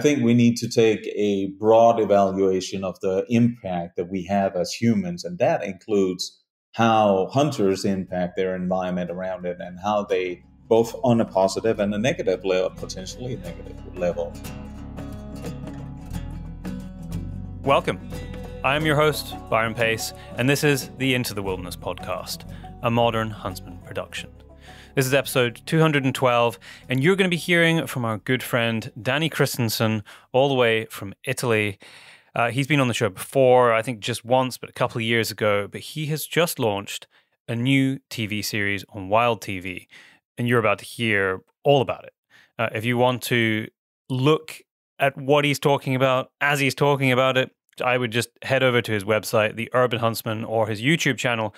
I think we need to take a broad evaluation of the impact that we have as humans, and that includes how hunters impact their environment around it and how they both on a positive and a negative level, potentially negative level. Welcome. I am your host, Byron Pace, and this is the Into the Wilderness podcast, a modern huntsman production. This is episode 212, and you're going to be hearing from our good friend Danny Christensen, all the way from Italy. Uh, he's been on the show before, I think just once, but a couple of years ago. But he has just launched a new TV series on Wild TV, and you're about to hear all about it. Uh, if you want to look at what he's talking about as he's talking about it, I would just head over to his website, The Urban Huntsman, or his YouTube channel,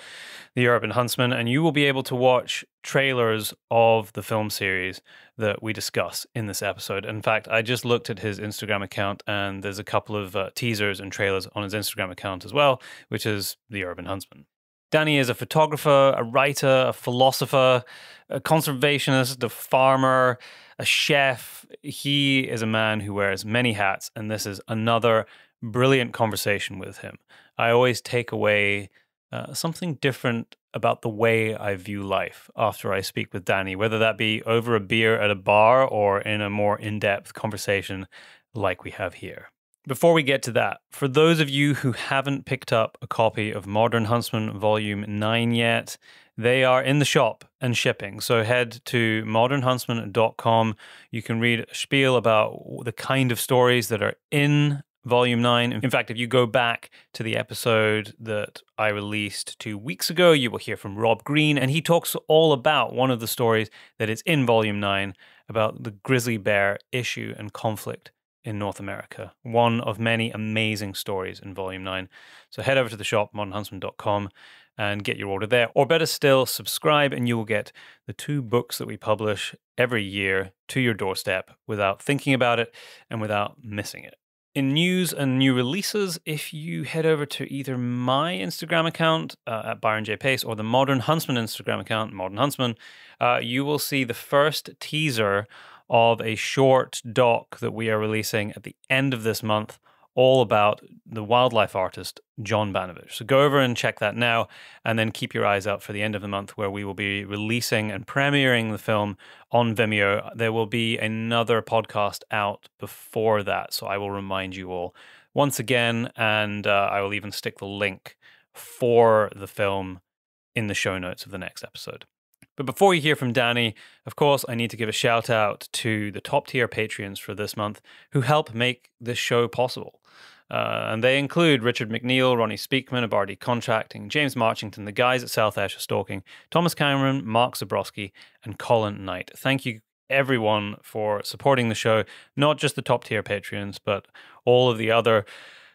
The Urban Huntsman, and you will be able to watch trailers of the film series that we discuss in this episode. In fact, I just looked at his Instagram account, and there's a couple of uh, teasers and trailers on his Instagram account as well, which is The Urban Huntsman. Danny is a photographer, a writer, a philosopher, a conservationist, a farmer, a chef. He is a man who wears many hats, and this is another brilliant conversation with him. I always take away uh, something different about the way I view life after I speak with Danny, whether that be over a beer at a bar or in a more in depth conversation like we have here. Before we get to that, for those of you who haven't picked up a copy of Modern Huntsman Volume 9 yet, they are in the shop and shipping. So head to modernhuntsman.com. You can read a spiel about the kind of stories that are in Volume 9. In fact, if you go back to the episode that I released two weeks ago, you will hear from Rob Green, and he talks all about one of the stories that is in Volume 9 about the grizzly bear issue and conflict in North America. One of many amazing stories in Volume 9. So head over to the shop, modernhuntsman.com, and get your order there. Or better still, subscribe, and you will get the two books that we publish every year to your doorstep without thinking about it and without missing it in news and new releases, if you head over to either my Instagram account uh, at Byron J. Pace or the Modern Huntsman Instagram account, Modern Huntsman, uh, you will see the first teaser of a short doc that we are releasing at the end of this month all about the wildlife artist John Banovich. So go over and check that now, and then keep your eyes out for the end of the month where we will be releasing and premiering the film on Vimeo. There will be another podcast out before that, so I will remind you all once again, and uh, I will even stick the link for the film in the show notes of the next episode. But before you hear from Danny, of course, I need to give a shout out to the top tier Patreons for this month who help make this show possible. Uh, and they include Richard McNeil, Ronnie Speakman Abardi Contracting, James Marchington, the guys at South Ayrshire Stalking, Thomas Cameron, Mark Zabrowski, and Colin Knight. Thank you, everyone, for supporting the show, not just the top tier Patreons, but all of the other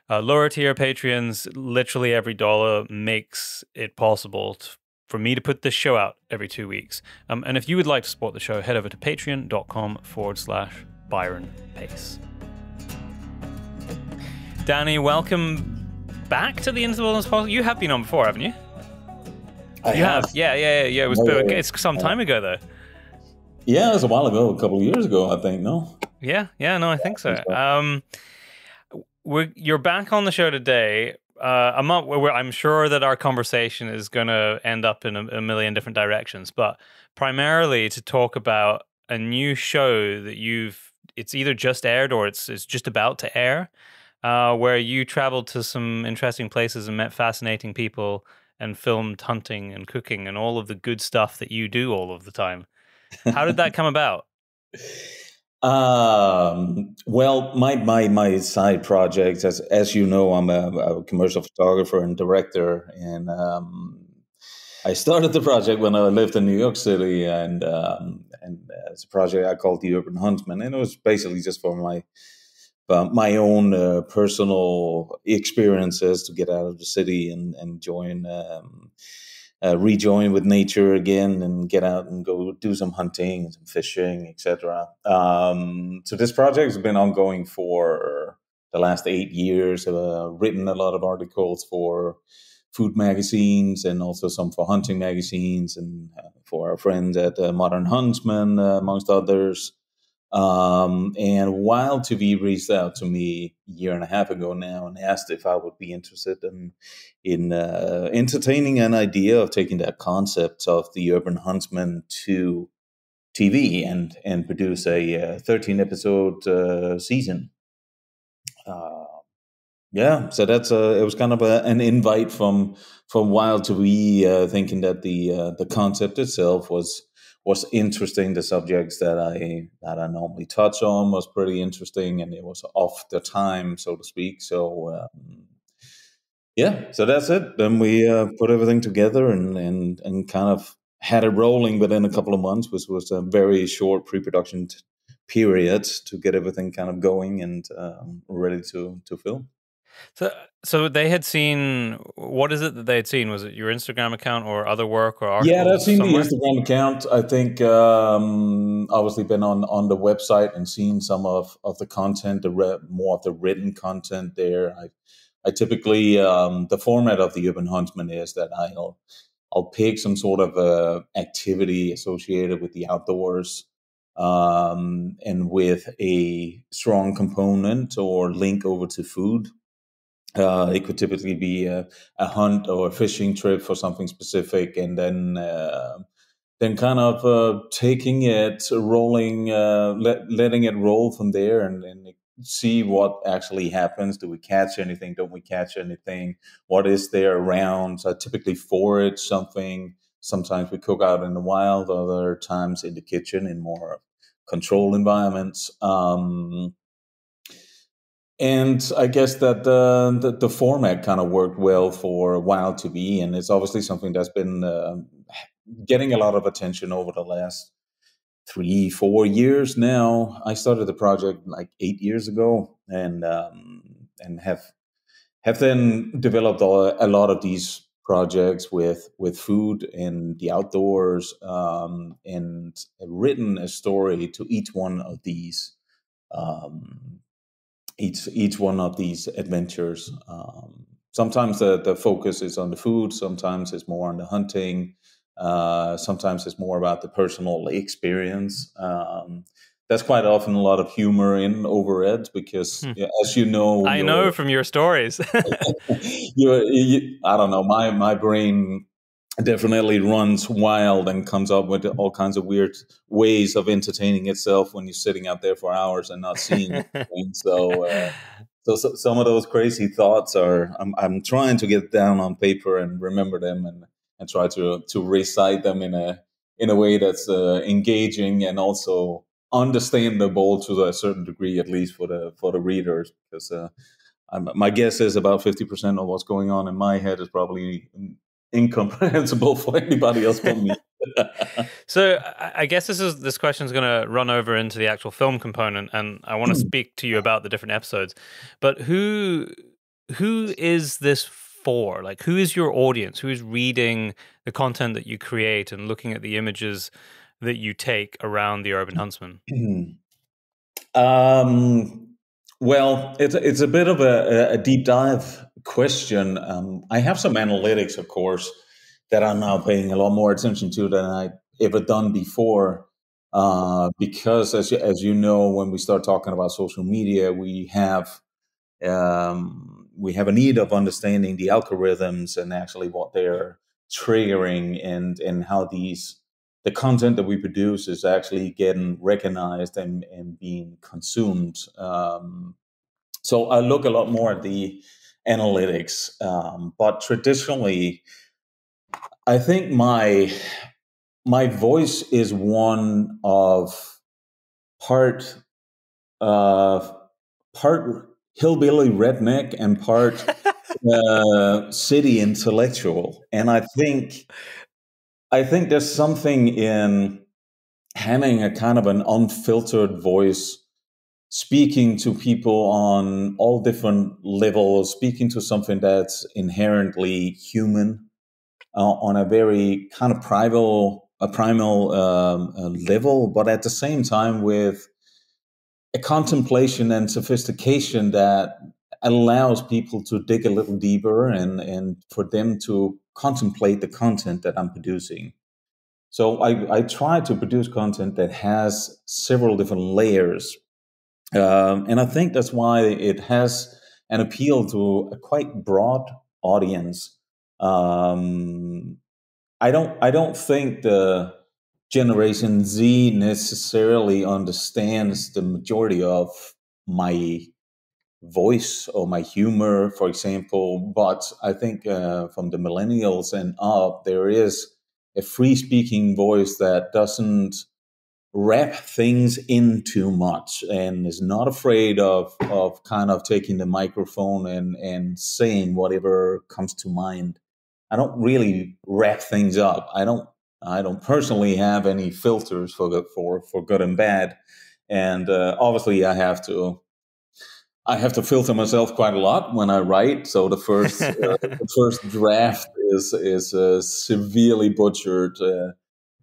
uh, lower tier Patreons. Literally every dollar makes it possible to, for me to put this show out every two weeks. Um, and if you would like to support the show, head over to patreon.com forward slash Byron Pace. Danny, welcome back to the Wilderness podcast. You have been on before, haven't you? I you have. have. Yeah, yeah, yeah. It was Oh, yeah, yeah. it's some time ago though. Yeah, it was a while ago, a couple of years ago, I think. No, Yeah, yeah, no, I think so. Um, we're, you're back on the show today. Uh, I'm not. We're, I'm sure that our conversation is going to end up in a, a million different directions, but primarily to talk about a new show that you've. It's either just aired or it's it's just about to air, uh, where you traveled to some interesting places and met fascinating people and filmed hunting and cooking and all of the good stuff that you do all of the time. How did that come about? Um, well, my, my my side projects, as as you know, I'm a, a commercial photographer and director, and um, I started the project when I lived in New York City, and um, and it's a project I called the Urban Huntsman, and it was basically just for my uh, my own uh, personal experiences to get out of the city and and join. Um, uh, rejoin with nature again and get out and go do some hunting and some fishing, etc. Um, so this project has been ongoing for the last eight years. I've uh, written a lot of articles for food magazines and also some for hunting magazines and uh, for our friends at Modern Huntsman, amongst others. Um, and Wild TV reached out to me a year and a half ago now and asked if I would be interested in in uh, entertaining an idea of taking that concept of the urban huntsman to TV and and produce a uh, 13 episode uh, season. Uh, yeah, so that's a, it was kind of a, an invite from from Wild TV, uh, thinking that the uh, the concept itself was was interesting. The subjects that I that I normally touch on was pretty interesting, and it was off the time, so to speak. So um, yeah, so that's it. Then we uh, put everything together and and and kind of had it rolling within a couple of months, which was a very short pre-production t- period to get everything kind of going and um, ready to to film. So, so they had seen. What is it that they had seen? Was it your Instagram account or other work or articles? Yeah, I've seen somewhere? the Instagram account. I think um, obviously been on on the website and seen some of of the content, the re- more of the written content there. I I typically um, the format of the Urban Huntsman is that I'll I'll pick some sort of uh, activity associated with the outdoors um, and with a strong component or link over to food uh, it could typically be a, a, hunt or a fishing trip for something specific, and then uh, then kind of uh, taking it, rolling, uh, let, letting it roll from there, and, and see what actually happens. Do we catch anything? Don't we catch anything? What is there around? So I typically forage something. Sometimes we cook out in the wild. Other times in the kitchen in more controlled environments. Um, and I guess that the, the, the format kind of worked well for Wild TV, and it's obviously something that's been uh, getting a lot of attention over the last three, four years now. I started the project like eight years ago, and um, and have have then developed a, a, lot of these projects with with food and the outdoors, um, and written a story to each one of these um, each each one of these adventures. Um, sometimes the, the focus is on the food, sometimes it's more on the hunting, uh, sometimes it's more about the personal experience. Um, that's quite often a lot of humor in overhead because, hmm. as you know, I know from your stories. you, you, I don't know. My my brain definitely runs wild and comes up with all kinds of weird ways of entertaining itself when you're sitting out there for hours and not seeing anything. So, uh, so, so, some of those crazy thoughts are I'm, I'm trying to get down on paper and remember them and, and try to to recite them in a in a way that's uh, engaging and also understandable to a certain degree, at least for the for the readers, because. Uh, my guess is about 50% of what's going on in my head is probably incomprehensible for anybody else but me. so I guess this is this question is going to run over into the actual film component, and I want to hmm. speak to you about the different episodes. But who who is this for? Like, who is your audience? Who is reading the content that you create and looking at the images that you take around the Urban Huntsman? um, well, it's it's a bit of a, a deep dive question. Um, I have some analytics, of course, that I'm now paying a lot more attention to than I ever done before. Uh, because as you, as you know, when we start talking about social media, we have um, we have a need of understanding the algorithms and actually what they're triggering and and how these the content that we produce is actually getting recognized and, and being consumed. Um, so I look a lot more at the analytics. Um, but traditionally, I think my my voice is one of part uh, part hillbilly redneck and part uh, city intellectual, and I think I think there's something in having a kind of an unfiltered voice speaking to people on all different levels, speaking to something that's inherently human uh, on a very kind of primal, a primal um, uh, level, but at the same time with a contemplation and sophistication that allows people to dig a little deeper and, and for them to contemplate the content that I'm producing. So I, I try to produce content that has several different layers. Um, and I think that's why it has an appeal to a quite broad audience. Um, I don't I don't think the Generation Z necessarily understands the majority of my voice or my humor, for example. But I think uh, from the millennials and up, there is a free speaking voice that doesn't wrap things in too much and is not afraid of of kind of taking the microphone and and saying whatever comes to mind. I don't really wrap things up. I don't i don't personally have any filters for good for for good and bad. And uh, obviously i have to I have to filter myself quite a lot when I write. So the first uh, the first draft is is uh, severely butchered, uh,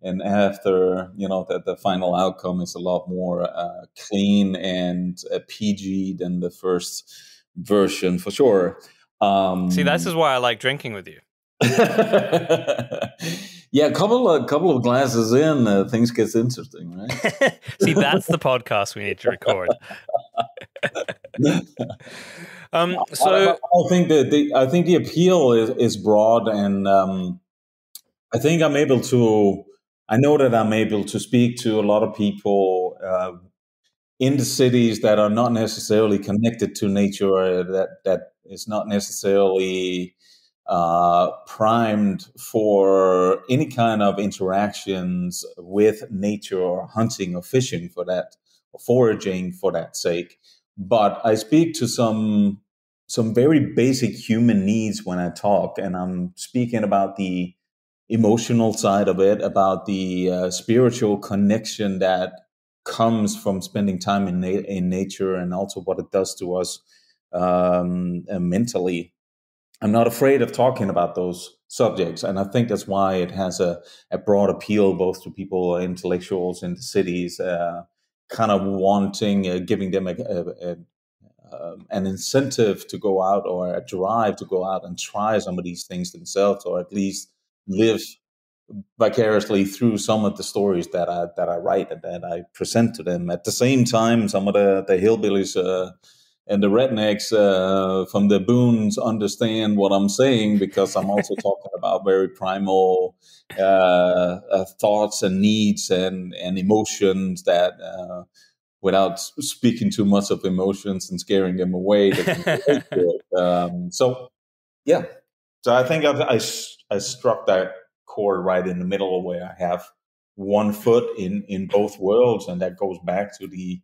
and after you know that the final outcome is a lot more uh, clean and uh, PG than the first version for sure. Um, See, this is why I like drinking with you. yeah, a couple of couple of glasses in, uh, things gets interesting, right? See, that's the podcast we need to record. um, so I, I, think that the I think the appeal is, is broad, and um, I think I'm able to. I know that I'm able to speak to a lot of people uh, in the cities that are not necessarily connected to nature, that that is not necessarily uh, primed for any kind of interactions with nature or hunting or fishing for that, or foraging for that sake. But I speak to some some very basic human needs when I talk, and I'm speaking about the emotional side of it, about the uh, spiritual connection that comes from spending time in na- in nature, and also what it does to us um, mentally. I'm not afraid of talking about those subjects, and I think that's why it has a, a broad appeal both to people, intellectuals in the cities. Uh, kind of wanting, uh, giving them a, a, a um, an incentive to go out or a drive to go out and try some of these things themselves, or at least live vicariously through some of the stories that I that I write and that I present to them. At the same time, some of the the hillbillies uh, and the rednecks uh, from the boons understand what I'm saying because I'm also talking about very primal uh, uh, thoughts and needs and and emotions that. Uh, without speaking too much of emotions and scaring them away. um, so, yeah. So I think I've, I, I struck that chord right in the middle where I have one foot in, in both worlds. And that goes back to the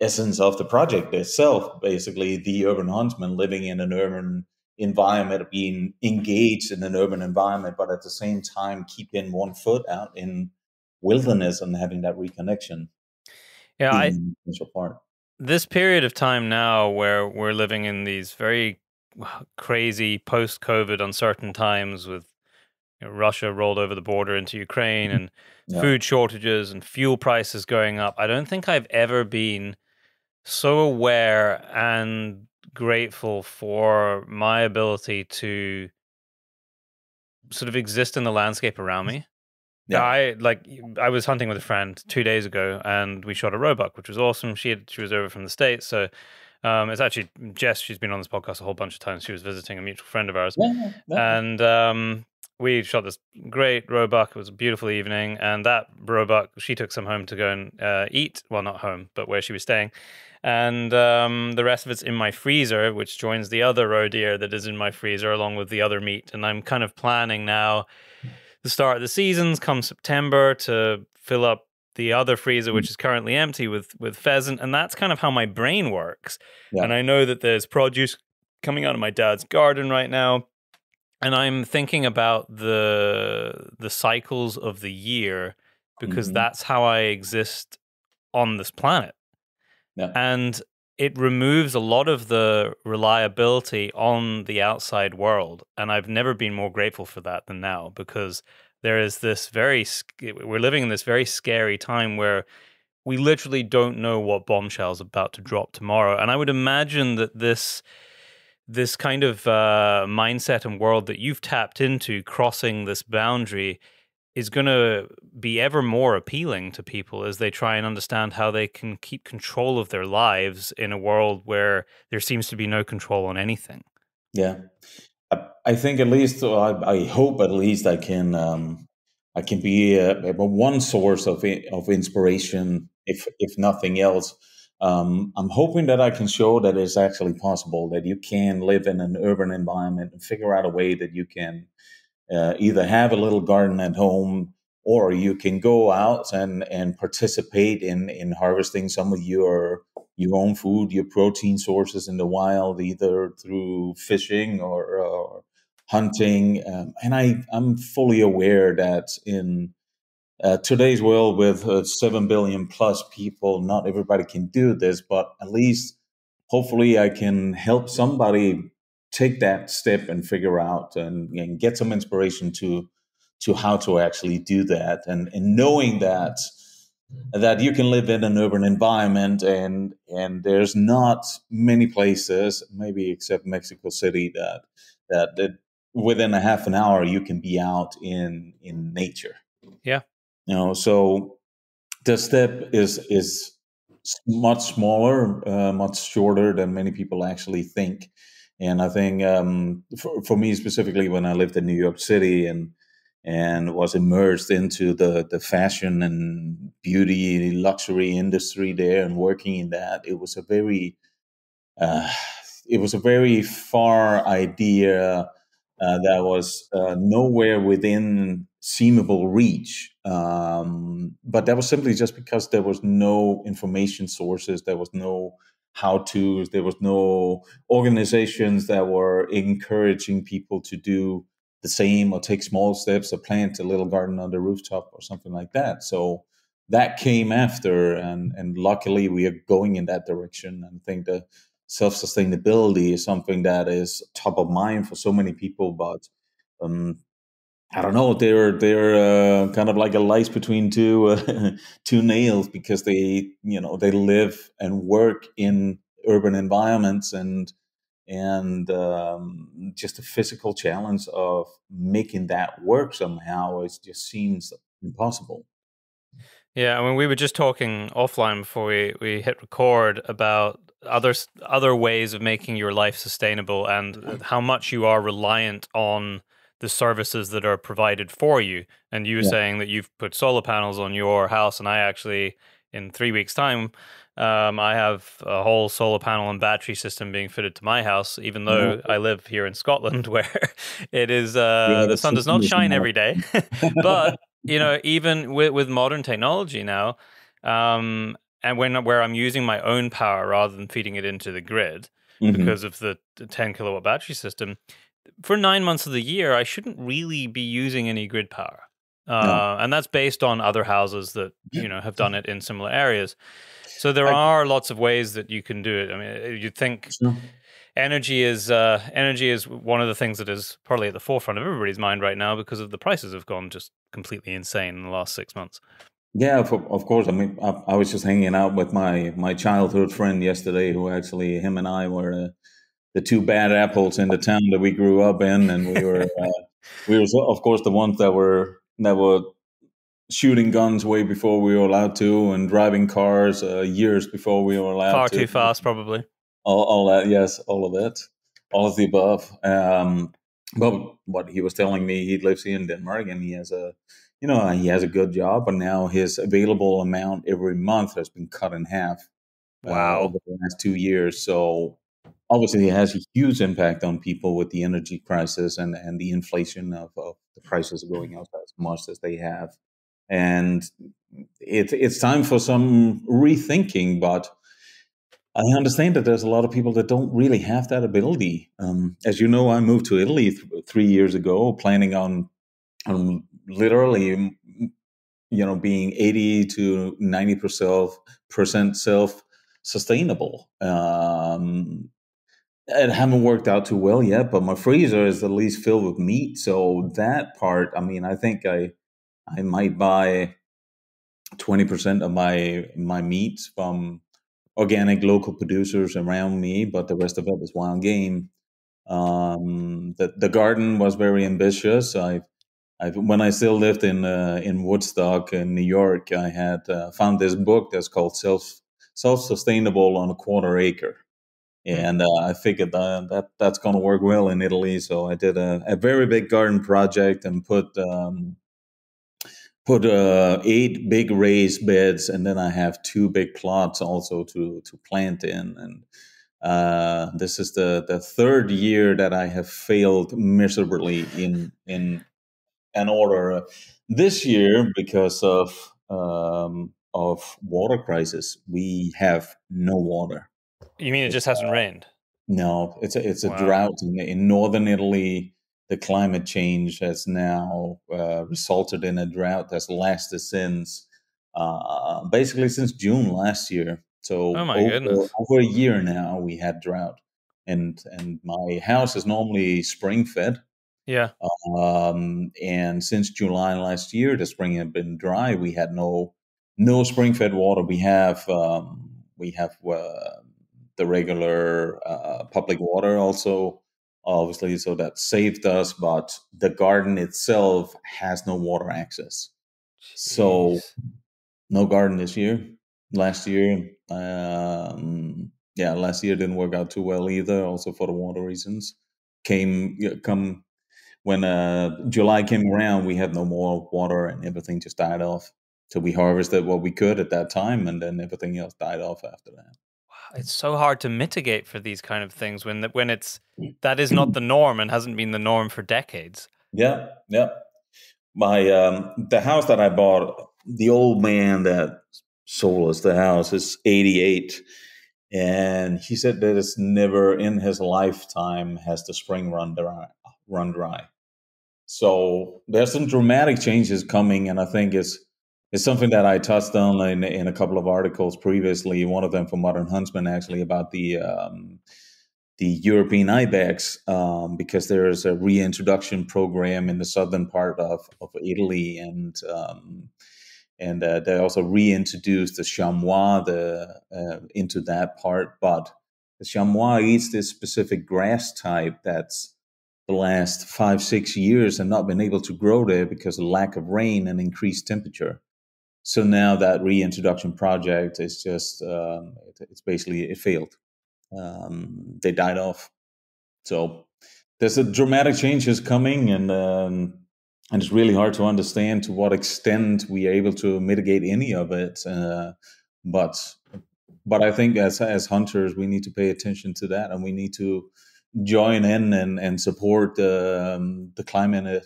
essence of the project itself, basically the urban huntsman living in an urban environment, being engaged in an urban environment, but at the same time keeping one foot out in wilderness and having that reconnection. Yeah, I, part. This period of time now where we're living in these very uh, crazy post-COVID uncertain times with you know, Russia rolled over the border into Ukraine and yeah. food shortages and fuel prices going up. I don't think I've ever been so aware and grateful for my ability to sort of exist in the landscape around me. Yeah. I like I was hunting with a friend two days ago and we shot a roebuck, which was awesome. She had she was over from the States, so um, it's actually Jess, she's been on this podcast a whole bunch of times. She was visiting a mutual friend of ours. Yeah, yeah. And um, we shot this great roebuck. It was a beautiful evening. And that roebuck, she took some home to go and uh, eat. Well, not home, but where she was staying. And um, the rest of it's in my freezer, which joins the other roe deer that is in my freezer along with the other meat. And I'm kind of planning now the start of the seasons come September to fill up the other freezer, which is currently empty, with with pheasant, and that's kind of how my brain works. Yeah. And I know that there's produce coming out of my dad's garden right now, and I'm thinking about the the cycles of the year because mm-hmm. that's how I exist on this planet. Yeah. And it removes a lot of the reliability on the outside world. And I've never been more grateful for that than now because there is this very, we're living in this very scary time where we literally don't know what bombshell is about to drop tomorrow. And I would imagine that this, this kind of uh, mindset and world that you've tapped into crossing this boundary is going to be ever more appealing to people as they try and understand how they can keep control of their lives in a world where there seems to be no control on anything. Yeah, I think at least I, hope at least I can um, I can be a, a one source of of inspiration, if if nothing else. Um, I'm hoping that I can show that it's actually possible that you can live in an urban environment and figure out a way that you can uh, either have a little garden at home or you can go out and, and participate in, in harvesting some of your your own food, your protein sources in the wild, either through fishing or, or hunting. Um, and I, I'm fully aware that in uh, today's world, with uh, 7 billion plus people, not everybody can do this, but at least hopefully I can help somebody take that step and figure out and, and get some inspiration to to how to actually do that. And, and knowing that that you can live in an urban environment and and there's not many places maybe except Mexico City that that, that within a half an hour you can be out in in nature. Yeah you know so the step is is much smaller uh, much shorter than many people actually think. And I think um, for, for me specifically, when I lived in New York City and and was immersed into the the fashion and beauty luxury industry there and working in that, it was a very uh, it was a very far idea uh, that was uh, nowhere within seemable reach. Um, but that was simply just because there was no information sources, there was no how to's. There was no organizations that were encouraging people to do the same or take small steps or plant a little garden on the rooftop or something like that. So that came after, and and luckily we are going in that direction. And I think the self sustainability is something that is top of mind for so many people, but um, I don't know. They're they're uh, kind of like a lice between two uh, two nails because they you know they live and work in urban environments and and um, just the physical challenge of making that work somehow it just seems impossible. Yeah, I mean, we were just talking offline before we, we hit record about other other ways of making your life sustainable and how much you are reliant on the services that are provided for you. And you were yeah. saying that you've put solar panels on your house, and I actually, in three weeks' time, um, I have a whole solar panel and battery system being fitted to my house, even though mm-hmm. I live here in Scotland, where it is uh, yeah, the sun does not shine every day. but you know, even with, with modern technology now, um, and when where I'm using my own power rather than feeding it into the grid mm-hmm. because of the, the 10 kilowatt battery system, for nine months of the year, I shouldn't really be using any grid power. Uh, no. And that's based on other houses that you know have done it in similar areas. So there are lots of ways that you can do it. I mean, uh, you'd think sure. energy is uh, energy is one of the things that is probably at the forefront of everybody's mind right now because of the prices have gone just completely insane in the last six months. Yeah, of, of course. I mean, I, I, was just hanging out with my my childhood friend yesterday, who actually him and I were. Uh, the two bad apples in the town that we grew up in, and we were uh, we were of course the ones that were that were shooting guns way before we were allowed to, and driving cars uh, years before we were allowed. Far to. too fast, probably. All, all that, yes, all of that, all of the above. Um, but what he was telling me, he lives here in Denmark, and he has a, you know, he has a good job, but now his available amount every month has been cut in half. Uh, wow! Uh, over the last two years, so obviously it has a huge impact on people with the energy crisis and, and the inflation of, of the prices going up as much as they have. And it, it's time for some rethinking, but I understand that there's a lot of people that don't really have that ability. Um, as you know, I moved to Italy th- three years ago, planning on, on literally, you know, being 80 to 90% self sustainable. Um, it haven't worked out too well yet, but my freezer is at least filled with meat. So that part, I mean, I think I I might buy twenty percent of my my meat from organic local producers around me, but the rest of it is wild game. Um, the the garden was very ambitious. I've I, when I still lived in uh, in Woodstock in New York, I had uh, found this book that's called Self Self Sustainable on a Quarter Acre. And uh, I figured that, that that's going to work well in Italy. So I did a, a very big garden project and put um, put uh, eight big raised beds, and then I have two big plots also to to plant in. And uh, this is the the third year that I have failed miserably in in an order. This year, because of um, of water crisis, we have no water. You mean it just hasn't rained? No, it's a it's a wow. drought in, in northern Italy the climate change has now uh, resulted in a drought that's lasted since uh, basically since June last year. So oh over, over a year now we had drought, and and my house is normally spring fed. Yeah. Um, and since July last year, the spring had been dry. We had no no spring fed water. We have um, we have uh, the regular uh, public water also obviously, so that saved us. But the garden itself has no water access, Jeez. so no garden this year. Last year, um, yeah, last year didn't work out too well either. Also for the water reasons. Came come when uh, July came around, we had no more water and everything just died off. So we harvested what we could at that time, and then everything else died off after that it's so hard to mitigate for these kind of things when that when it's that is not the norm and hasn't been the norm for decades. Yeah, yeah. My um, the house that I bought, the old man that sold us the house is 88 and he said that it's never in his lifetime has the spring run dry run dry so there's some dramatic changes coming and i think it's it's something that I touched on in, in a couple of articles previously. One of them from Modern Huntsman, actually, about the um, the European ibex, um, because there is a reintroduction program in the southern part of, of Italy, and um, and uh, they also reintroduced the chamois the, uh, into that part. But the chamois eats this specific grass type that's the last five six years and not been able to grow there because of lack of rain and increased temperature so now that reintroduction project is just um, it, it's basically it failed. Um, they died off. So there's a dramatic changes coming and um, and it's really hard to understand to what extent we are able to mitigate any of it uh, but but I think as as hunters we need to pay attention to that and we need to join in and and support um, the climate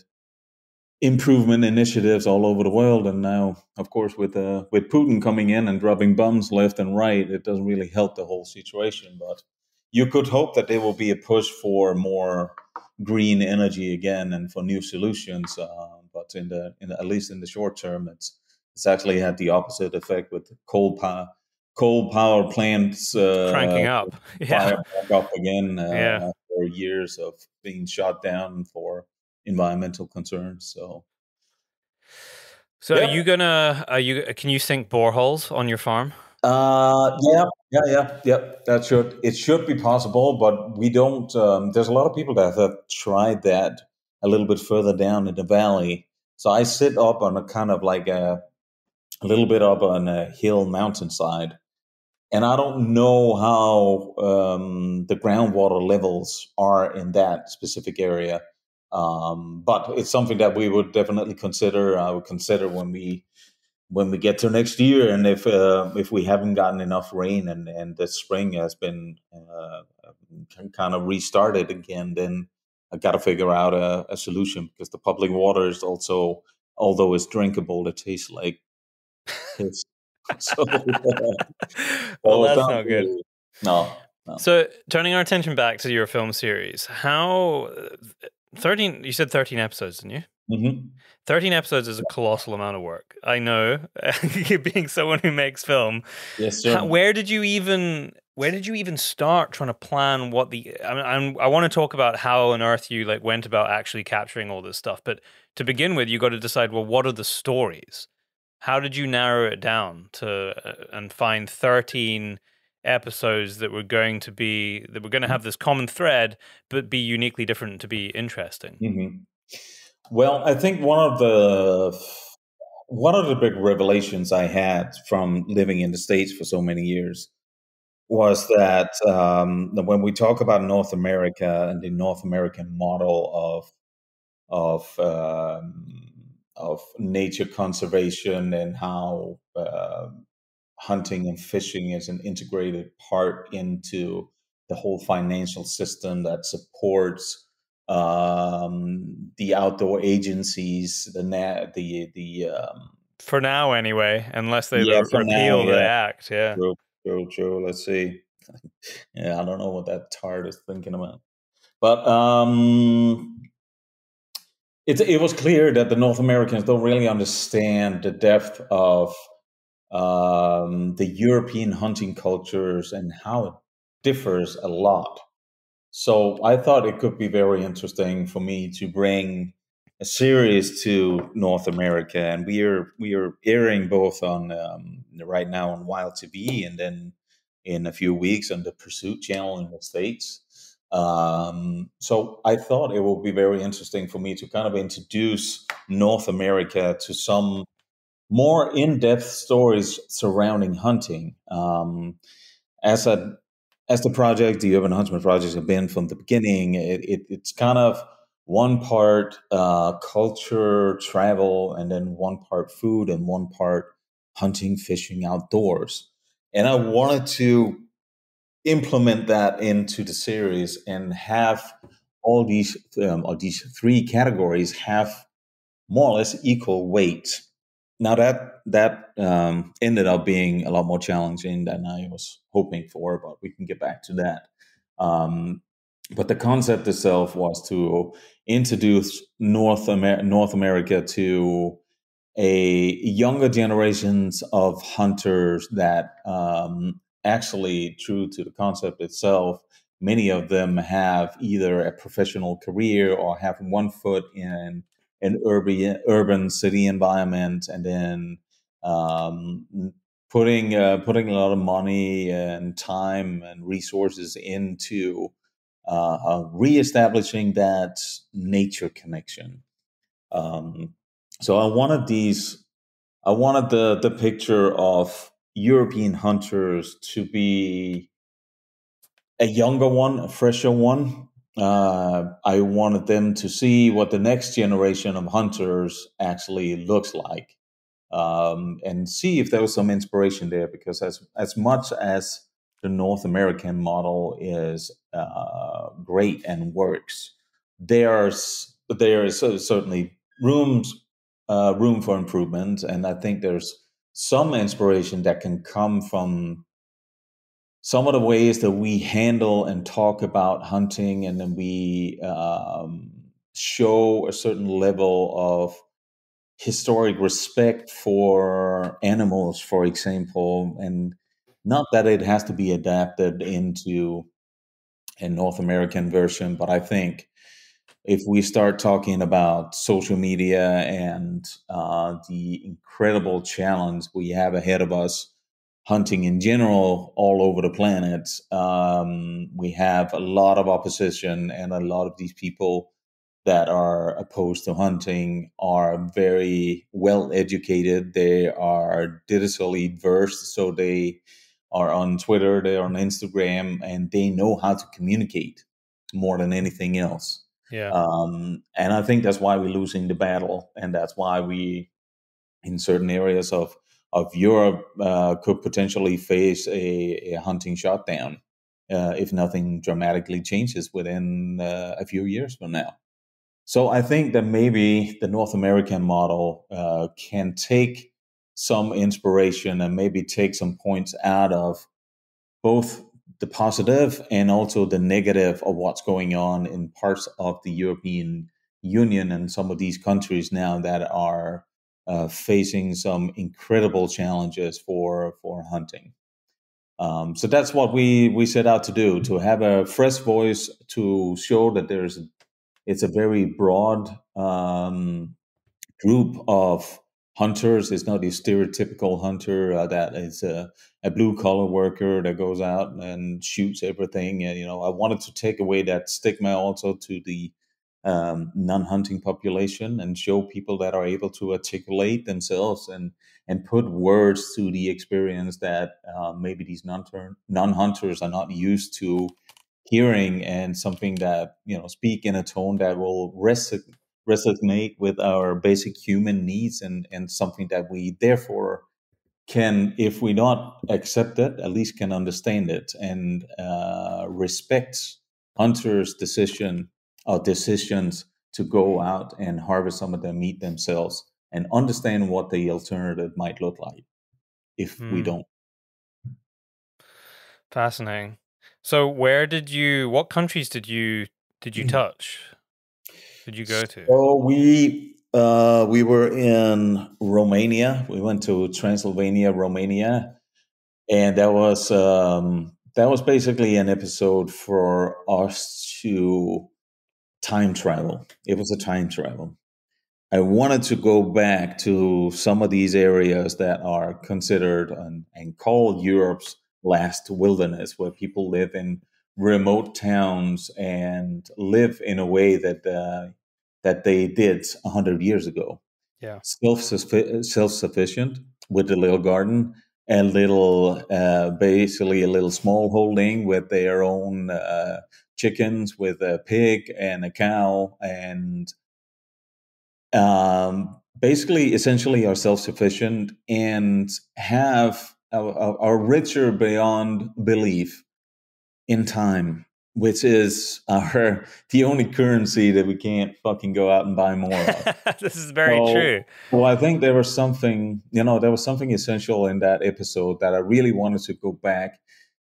improvement initiatives all over the world. And now, of course, with uh, with Putin coming in and dropping bombs left and right, it doesn't really help the whole situation. But you could hope that there will be a push for more green energy again and for new solutions. Uh, but in the, in the, at least in the short term, it's it's actually had the opposite effect with coal power. Coal power plants uh, cranking up, yeah, up again uh, yeah. after years of being shot down for environmental concerns. So, so are you gonna? Are you? Can you sink boreholes on your farm? Uh, yeah, yeah, yeah, yeah. That should it should be possible, but we don't. Um, there's a lot of people that have tried that a little bit further down in the valley. So I sit up on a kind of like a, a little bit up on a hill mountainside, and I don't know how um, the groundwater levels are in that specific area. Um, but it's something that we would definitely consider. I would consider when we when we get to next year, and if uh, if we haven't gotten enough rain and and the spring has been uh, kind of restarted again, then I got to figure out a, a, solution because the public water is also, although it's drinkable, it tastes like piss. so, uh, well, that's not good. No, no. So, turning our attention back to your film series, how 13 you said 13 episodes didn't you mm-hmm. 13 episodes is a colossal amount of work i know being someone who makes film yes sir. Where did you even where did you even start trying to plan what the i mean I'm, i want to talk about how on earth you like went about actually capturing all this stuff but to begin with you got to decide well what are the stories how did you narrow it down to uh, and find 13 episodes that were going to be that were going to have this common thread but be uniquely different to be interesting mm-hmm. Well, I think one of the one of the big revelations I had from living in the states for so many years was that um, when we talk about North America and the North American model of of um, of nature conservation and how uh, hunting and fishing is an integrated part into the whole financial system that supports um, the outdoor agencies, the net, the the um, for now anyway, unless they yeah, repeal now, the act. Yeah, true, true, true. Let's see. yeah, I don't know what that tart is thinking about, but um, it it was clear that the North Americans don't really understand the depth of um, the European hunting cultures and how it differs a lot. So I thought it could be very interesting for me to bring a series to North America, and we are we are airing both on um, right now on Wild TV, and then in a few weeks on the Pursuit channel in the states. Um, so I thought it would be very interesting for me to kind of introduce North America to some more in-depth stories surrounding hunting. Um, as a as the project, the Urban Huntsman projects have been from the beginning, it, it, it's kind of one part uh, culture, travel, and then one part food and one part hunting, fishing, outdoors. And I wanted to implement that into the series and have all these um, or these three categories have more or less equal weight. Now that that um, ended up being a lot more challenging than I was hoping for, but we can get back to that. Um, but the concept itself was to introduce North, Amer- North America to a younger generations of hunters that um, actually, true to the concept itself, many of them have either a professional career or have one foot in an urban urban city environment, and then um, putting uh, putting a lot of money and time and resources into uh, uh, reestablishing that nature connection. Um, so I wanted these. I wanted the the picture of European hunters to be a younger one, a fresher one. Uh, I wanted them to see what the next generation of hunters actually looks like, um, and see if there was some inspiration there. Because as as much as the North American model is uh, great and works, there's there is certainly rooms uh, room for improvement, and I think there's some inspiration that can come from some of the ways that we handle and talk about hunting, and then we um, show a certain level of historic respect for animals, for example, and not that it has to be adapted into a North American version, but I think if we start talking about social media and uh, the incredible challenge we have ahead of us hunting in general all over the planet. Um, we have a lot of opposition and a lot of these people that are opposed to hunting are very well educated. They are digitally versed so they are on twitter they're on instagram and they know how to communicate more than anything else. Yeah. Um, and I think that's why we're losing the battle, and that's why we, in certain areas of of Europe, uh, could potentially face a, a hunting shutdown uh, if nothing dramatically changes within uh, a few years from now. So I think that maybe the North American model uh, can take some inspiration and maybe take some points out of both the positive and also the negative of what's going on in parts of the European Union and some of these countries now that are uh, facing some incredible challenges for for hunting. Um, so that's what we we set out to do to have a fresh voice to show that there's it's a very broad um, group of hunters. It's not the stereotypical hunter uh, that is a, a blue collar worker that goes out and shoots everything. And you know, I wanted to take away that stigma also to the um, non-hunting population and show people that are able to articulate themselves and and put words to the experience that uh, maybe these non non-hunters are not used to hearing and something that you know speak in a tone that will resonate with our basic human needs and and something that we therefore can if we not accept it at least can understand it and uh, respect hunters decision or decisions to go out and harvest some of their meat themselves and understand what the alternative might look like if mm. we hmm. don't. Fascinating. So, where did you? What countries did you did you mm. touch? Did you go to? So we uh, we were in Romania. We went to Transylvania, Romania, and that was um, that was basically an episode for us to time travel. It was a time travel. I wanted to go back to some of these areas that are considered and, and called Europe's last wilderness, where people live in remote towns and live in a way that uh, that they did a hundred years ago. Yeah, self self sufficient with a little garden, a little uh, basically a little small holding with their own uh, chickens, with a pig and a cow, and um, basically essentially are self-sufficient and have are richer beyond belief in time which is our the only currency that we can't fucking go out and buy more of. this is very so, true. Well, I think there was something, you know, there was something essential in that episode that I really wanted to go back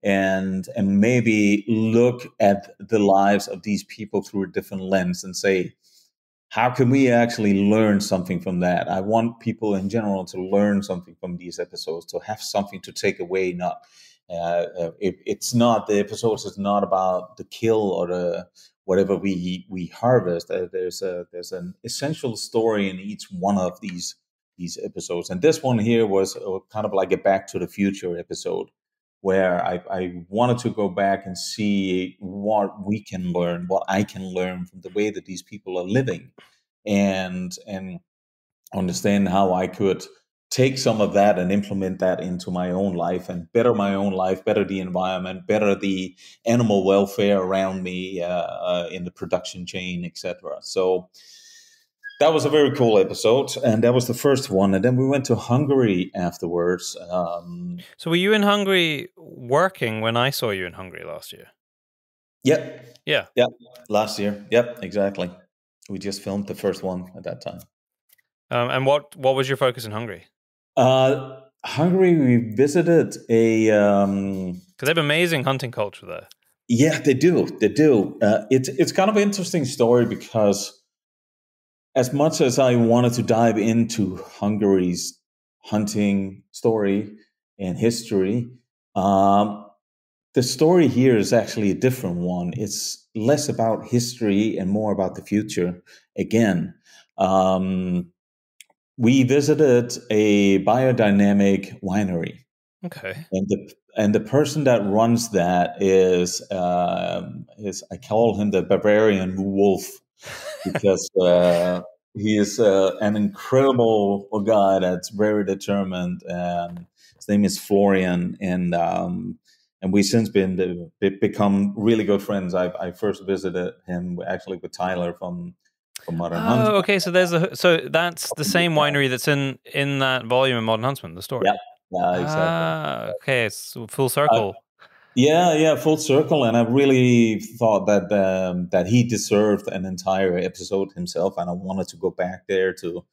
and and maybe look at the lives of these people through a different lens and say, how can we actually learn something from that? I want people in general to learn something from these episodes, to have something to take away. Not uh, uh, it, it's not the episodes is not about the kill or the whatever we we harvest. Uh, there's a there's an essential story in each one of these these episodes, and this one here was uh, kind of like a Back to the Future episode where I, I, wanted to go back and see what we can learn, what I can learn from the way that these people are living, and and understand how I could take some of that and implement that into my own life and better my own life, better the environment, better the animal welfare around me uh, uh, in the production chain, etc. So that was a very cool episode, and that was the first one. And then we went to Hungary afterwards. Um, so, were you in Hungary working when I saw you in Hungary last year? Yep. Yeah. Yep. Last year. Yep. Exactly. We just filmed the first one at that time. Um, and what what was your focus in Hungary? Uh, Hungary, we visited a because um, they have amazing hunting culture there. Yeah, they do. They do. Uh, it's it's kind of an interesting story because as much as I wanted to dive into Hungary's hunting story and history, um, the story here is actually a different one. It's less about history and more about the future. Again, um, we visited a biodynamic winery. Okay. And the and the person that runs that is uh, is I call him the Bavarian wolf because uh, he is uh, an incredible guy that's very determined. And his name is Florian, and um, and we since been become really good friends. I, I first visited him actually with Tyler from from Modern oh, Huntsman. okay. So there's a so that's the same winery that's in in that volume of Modern Huntsman, the story. Yeah, yeah, exactly. Ah, okay, it's full circle. Uh, yeah, yeah, full circle, and I really thought that um, that he deserved an entire episode himself, and I wanted to go back there to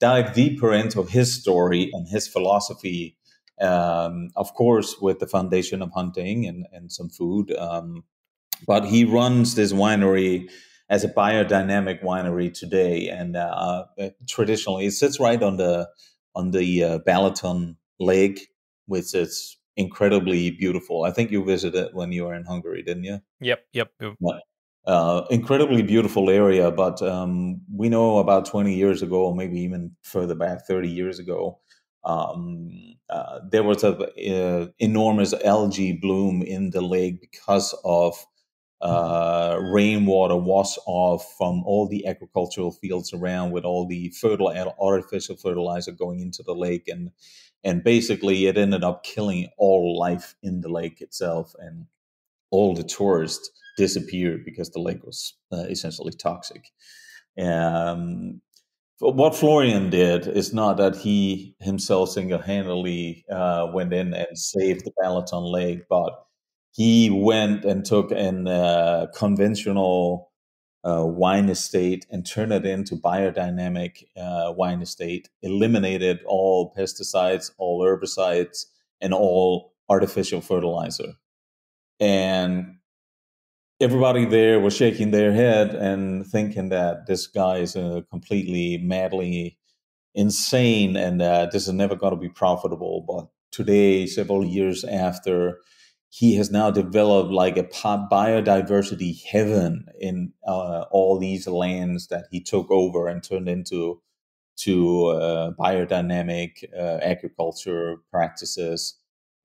dive deeper into his story and his philosophy. Um, of course, with the foundation of hunting and and some food, um, but he runs this winery as a biodynamic winery today, and uh, uh traditionally it sits right on the on the uh, Balaton Lake, which is incredibly beautiful. I think you visited when you were in Hungary, didn't you? Yep, yep. yep. Uh, incredibly beautiful area, but um, we know about 20 years ago, or maybe even further back, 30 years ago, um, uh, there was a, uh, enormous algae bloom in the lake because of uh, rainwater was off from all the agricultural fields around with all the fertile artificial fertilizer going into the lake and and basically it ended up killing all life in the lake itself and all the tourists disappeared because the lake was uh, essentially toxic. Um, what Florian did is not that he himself single-handedly uh, went in and saved the Balaton Lake, but he went and took a uh, conventional uh, wine estate and turn it into biodynamic uh, wine estate, eliminated all pesticides, all herbicides, and all artificial fertilizer. And everybody there was shaking their head and thinking that this guy is uh, completely madly insane and uh, this is never going to be profitable. But today, several years after, he has now developed like a biodiversity heaven in uh, all these lands that he took over and turned into to uh, biodynamic uh, agriculture practices.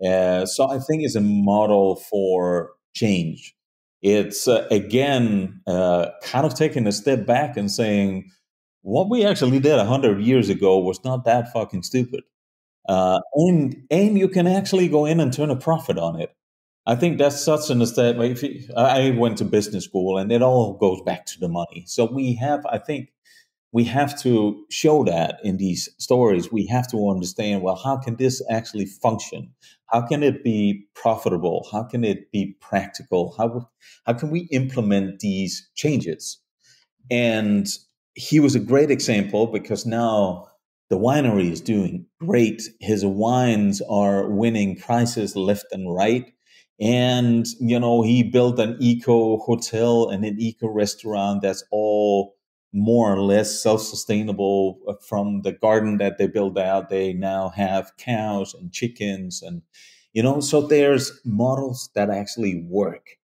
Uh, so I think it's a model for change. It's uh, again uh, kind of taking a step back and saying what we actually did 100 years ago was not that fucking stupid. And and you can actually go in and turn a profit on it i think that's such an step i went to business school and it all goes back to the money so we have i think we have to show that in these stories. We have to understand well, how can this actually function? How can it be profitable? How can it be practical? How, how can we implement these changes? And he was a great example because now the winery is doing great. His wines are winning prizes left and right. And, you know, he built an eco hotel and an eco restaurant that's all more or less self-sustainable uh, from the garden that they build out. They now have cows and chickens and you know so there's models that actually work.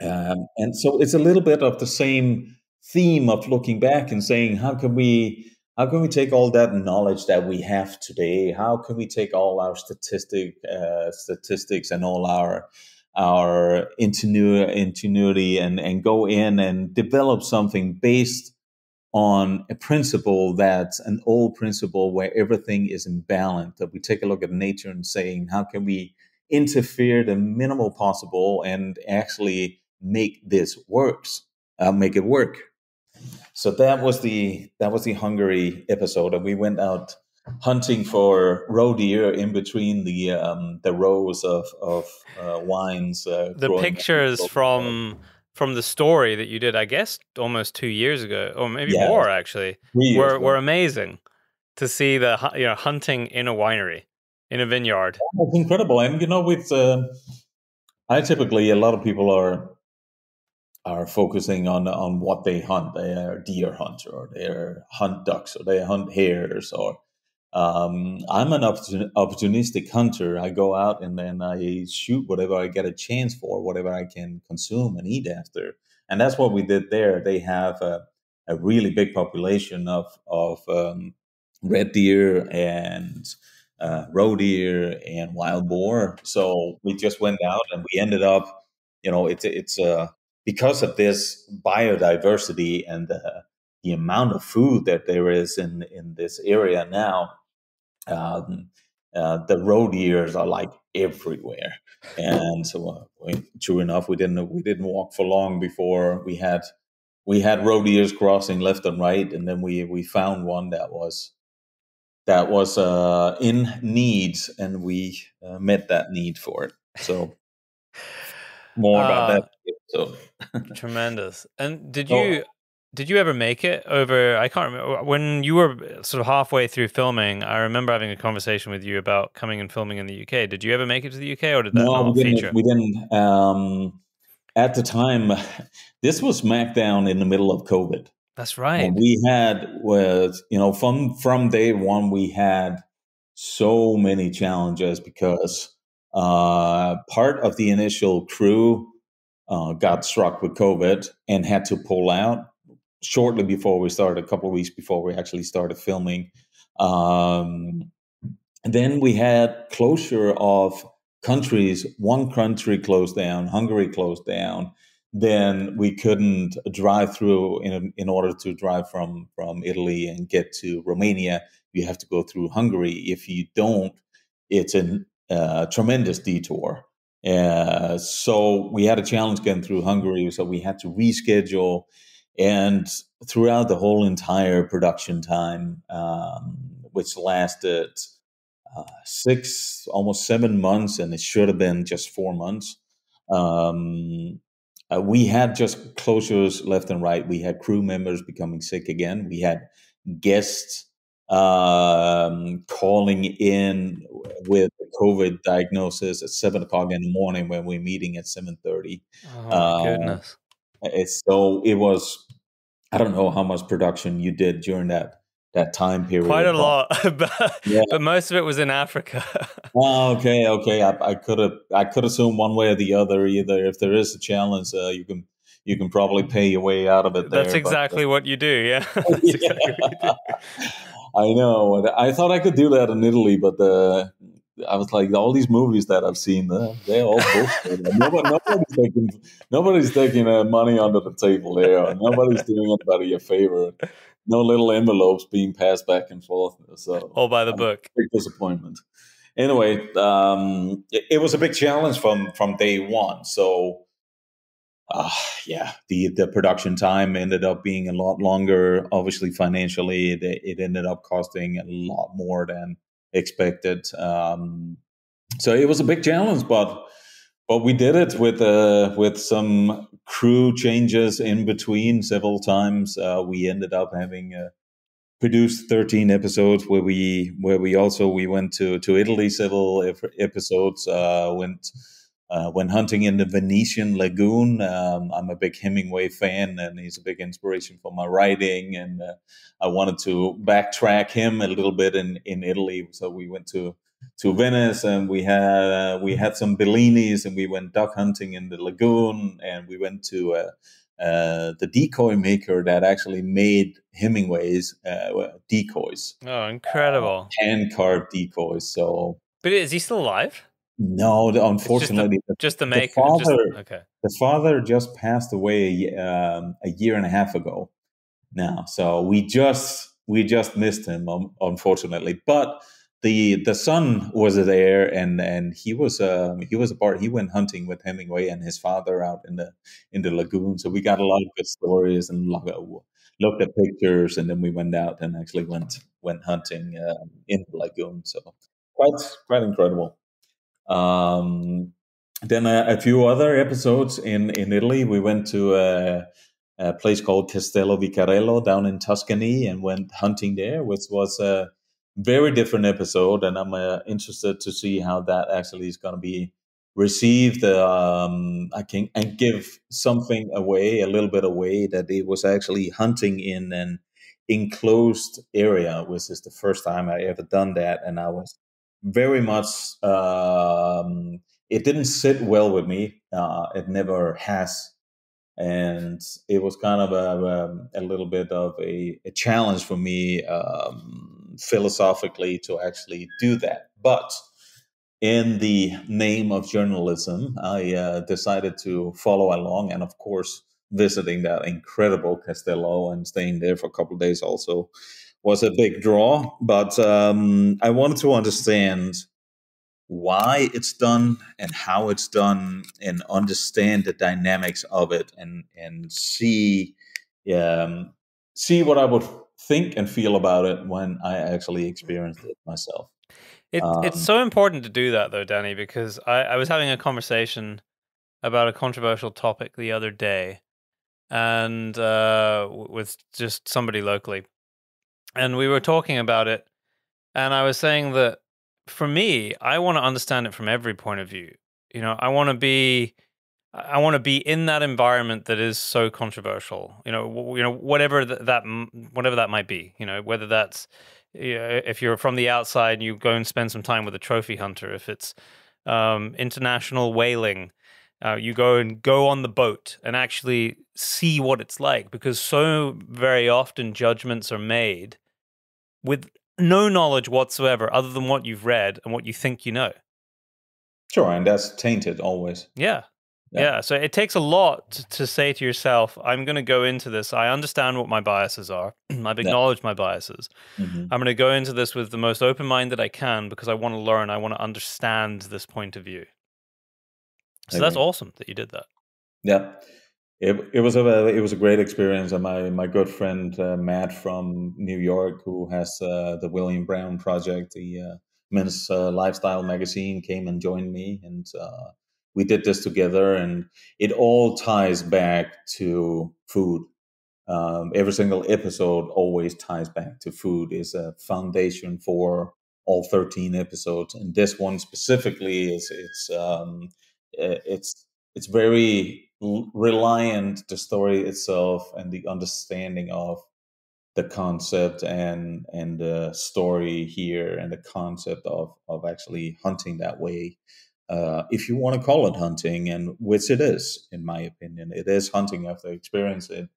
Um, and so it's a little bit of the same theme of looking back and saying how can we how can we take all that knowledge that we have today how can we take all our statistic uh, statistics and all our our ingenuity and, and go in and develop something based on a principle that's an old principle where everything is in balance. That we take a look at nature and saying, how can we interfere the minimal possible and actually make this works, uh, make it work. So that was the that was the Hungary episode, and we went out hunting for roe deer in between the um, the rows of of uh, wines. Uh, the pictures from from the story that you did, I guess, almost two years ago, or maybe yeah. more actually, were were amazing to see the you know hunting in a winery in a vineyard. It's incredible, and you know, with uh, I typically a lot of people are are focusing on on what they hunt. They are deer hunter, or they are hunt ducks, or they hunt hares, or um, I'm an opportunistic hunter. I go out and then I shoot whatever I get a chance for, whatever I can consume and eat after. And that's what we did there. They have a, a really big population of of um, red deer and uh, roe deer and wild boar. So we just went out and we ended up, you know, it's it's uh, because of this biodiversity and the, the amount of food that there is in in this area now um, uh, the roe deers are like everywhere, and so uh, we, true enough, we didn't we didn't walk for long before we had we had roe deers crossing left and right, and then we we found one that was that was uh, in need, and we uh, met that need for it. So more about that. So tremendous. And did you? Oh did you ever make it over? I can't remember when you were sort of halfway through filming. I remember having a conversation with you about coming and filming in the UK. Did you ever make it to the UK, or did that no, not we didn't, feature? We didn't. Um, at the time, this was SmackDown in the middle of COVID. That's right. And we had was you know from from day one we had so many challenges because uh, part of the initial crew uh, got struck with COVID and had to pull out shortly before we started, a couple of weeks before we actually started filming. Um, then we had closure of countries. One country closed down, Hungary closed down. then we couldn't drive through in in order to drive from from Italy and get to Romania. You have to go through Hungary. If you don't, it's a uh, tremendous detour. Uh, so we had a challenge getting through Hungary, so we had to reschedule. And throughout the whole entire production time, um, which lasted uh, six, almost seven months, and it should have been just four months. Um, uh, we had just closures left and right. We had crew members becoming sick again. We had guests um, calling in with COVID diagnosis at seven o'clock in the morning when we're meeting at seven thirty. Oh uh, goodness! It's, so it was. I don't know how much production you did during that that time period. Quite a lot, but, yeah. but most of it was in Africa. oh, okay, okay. I, could have I could assume one way or the other. Either if there is a challenge, uh, you can you can probably pay your way out of it. There, That's exactly but, uh, what you do. Yeah. yeah. Exactly do. I know. I thought I could do that in Italy, but uh, I was like, all these movies that I've seen, uh, they're all bullshit. Nobody, nobody's taking, nobody's taking uh, money under the table there. Nobody's doing anybody a favor no little envelopes being passed back and forth. So all by the book. Big disappointment. Anyway, um, it, it, was a big challenge from from day one. So, uh, yeah, the the production time ended up being a lot longer. Obviously, financially, it, it ended up costing a lot more than expected. Um, so it was a big challenge, but but we did it with uh, with some crew changes in between several times. Uh, we ended up having uh, produced 13 episodes where we where we also we went to to Italy several episodes. Uh, went uh, went hunting in the Venetian lagoon. Um, I'm a big Hemingway fan, and he's a big inspiration for my writing. And uh, I wanted to backtrack him a little bit in in Italy, so we went to to Venice, and we had uh, we had some Bellinis, and we went duck hunting in the lagoon, and we went to uh, uh, the decoy maker that actually made Hemingway's uh, decoys. Oh, incredible! Hand carved decoys. So, but is he still alive? No, unfortunately, just the, just the maker. The father, just, okay. the father just passed away um, a year and a half ago. Now, so we just we just missed him, unfortunately, but the the son was there and and he was um, he was a part he went hunting with Hemingway and his father out in the in the lagoon so we got a lot of good stories and looked at pictures and then we went out and actually went went hunting uh, in the lagoon so quite quite incredible um, then a, a, few other episodes in in Italy we went to a, a place called Castello Vicarello down in Tuscany and went hunting there which was a very different episode, and I'm uh, interested to see how that actually is going to be received. Um, I can and give something away, a little bit away, that it was actually hunting in an enclosed area, which is the first time I ever done that, and I was very much. Um, it didn't sit well with me. Uh, it never has and it was kind of a, a, um, a little bit of a, a challenge for me um, philosophically to actually do that. But in the name of journalism, I uh, decided to follow along, and of course, visiting that incredible Castello and staying there for a couple days also was a big draw. But um, I wanted to understand why it's done and how it's done and understand the dynamics of it and and see um, see what I would think and feel about it when I actually experienced it myself. It, um, it's so important to do that though, Danny, because I, I was having a conversation about a controversial topic the other day and uh, with just somebody locally. And we were talking about it. And I was saying that for me, I want to understand it from every point of view. You know, I want to be I want to be in that environment that is so controversial. You know, you know whatever that whatever that might be. You know, whether that's you know, if you're from the outside and you go and spend some time with a trophy hunter, if it's um, international whaling, uh, you go and go on the boat and actually see what it's like because so very often judgments are made with no knowledge whatsoever other than what you've read and what you think you know. Sure, and that's tainted always. Yeah. Yeah. yeah. So it takes a lot to, to say to yourself, I'm going to go into this. I understand what my biases are. I've acknowledged yeah. my biases. Mm-hmm. I'm going to go into this with the most open mind that I can because I want to learn. I want to understand this point of view. So that's awesome that you did that. Yeah. It, it was a it was a great experience. And my my good friend uh, Matt from New York, who has uh, the William Brown Project, the uh, men's uh, lifestyle magazine, came and joined me, and uh, we did this together. And it all ties back to food. Um, every single episode always ties back to food. is a foundation for all 13 episodes, and this one specifically is it's um, it's it's very reliant the story itself and the understanding of the concept and and the story here and the concept of of actually hunting that way uh, if you want to call it hunting and which it is in my opinion. It is hunting after experience it.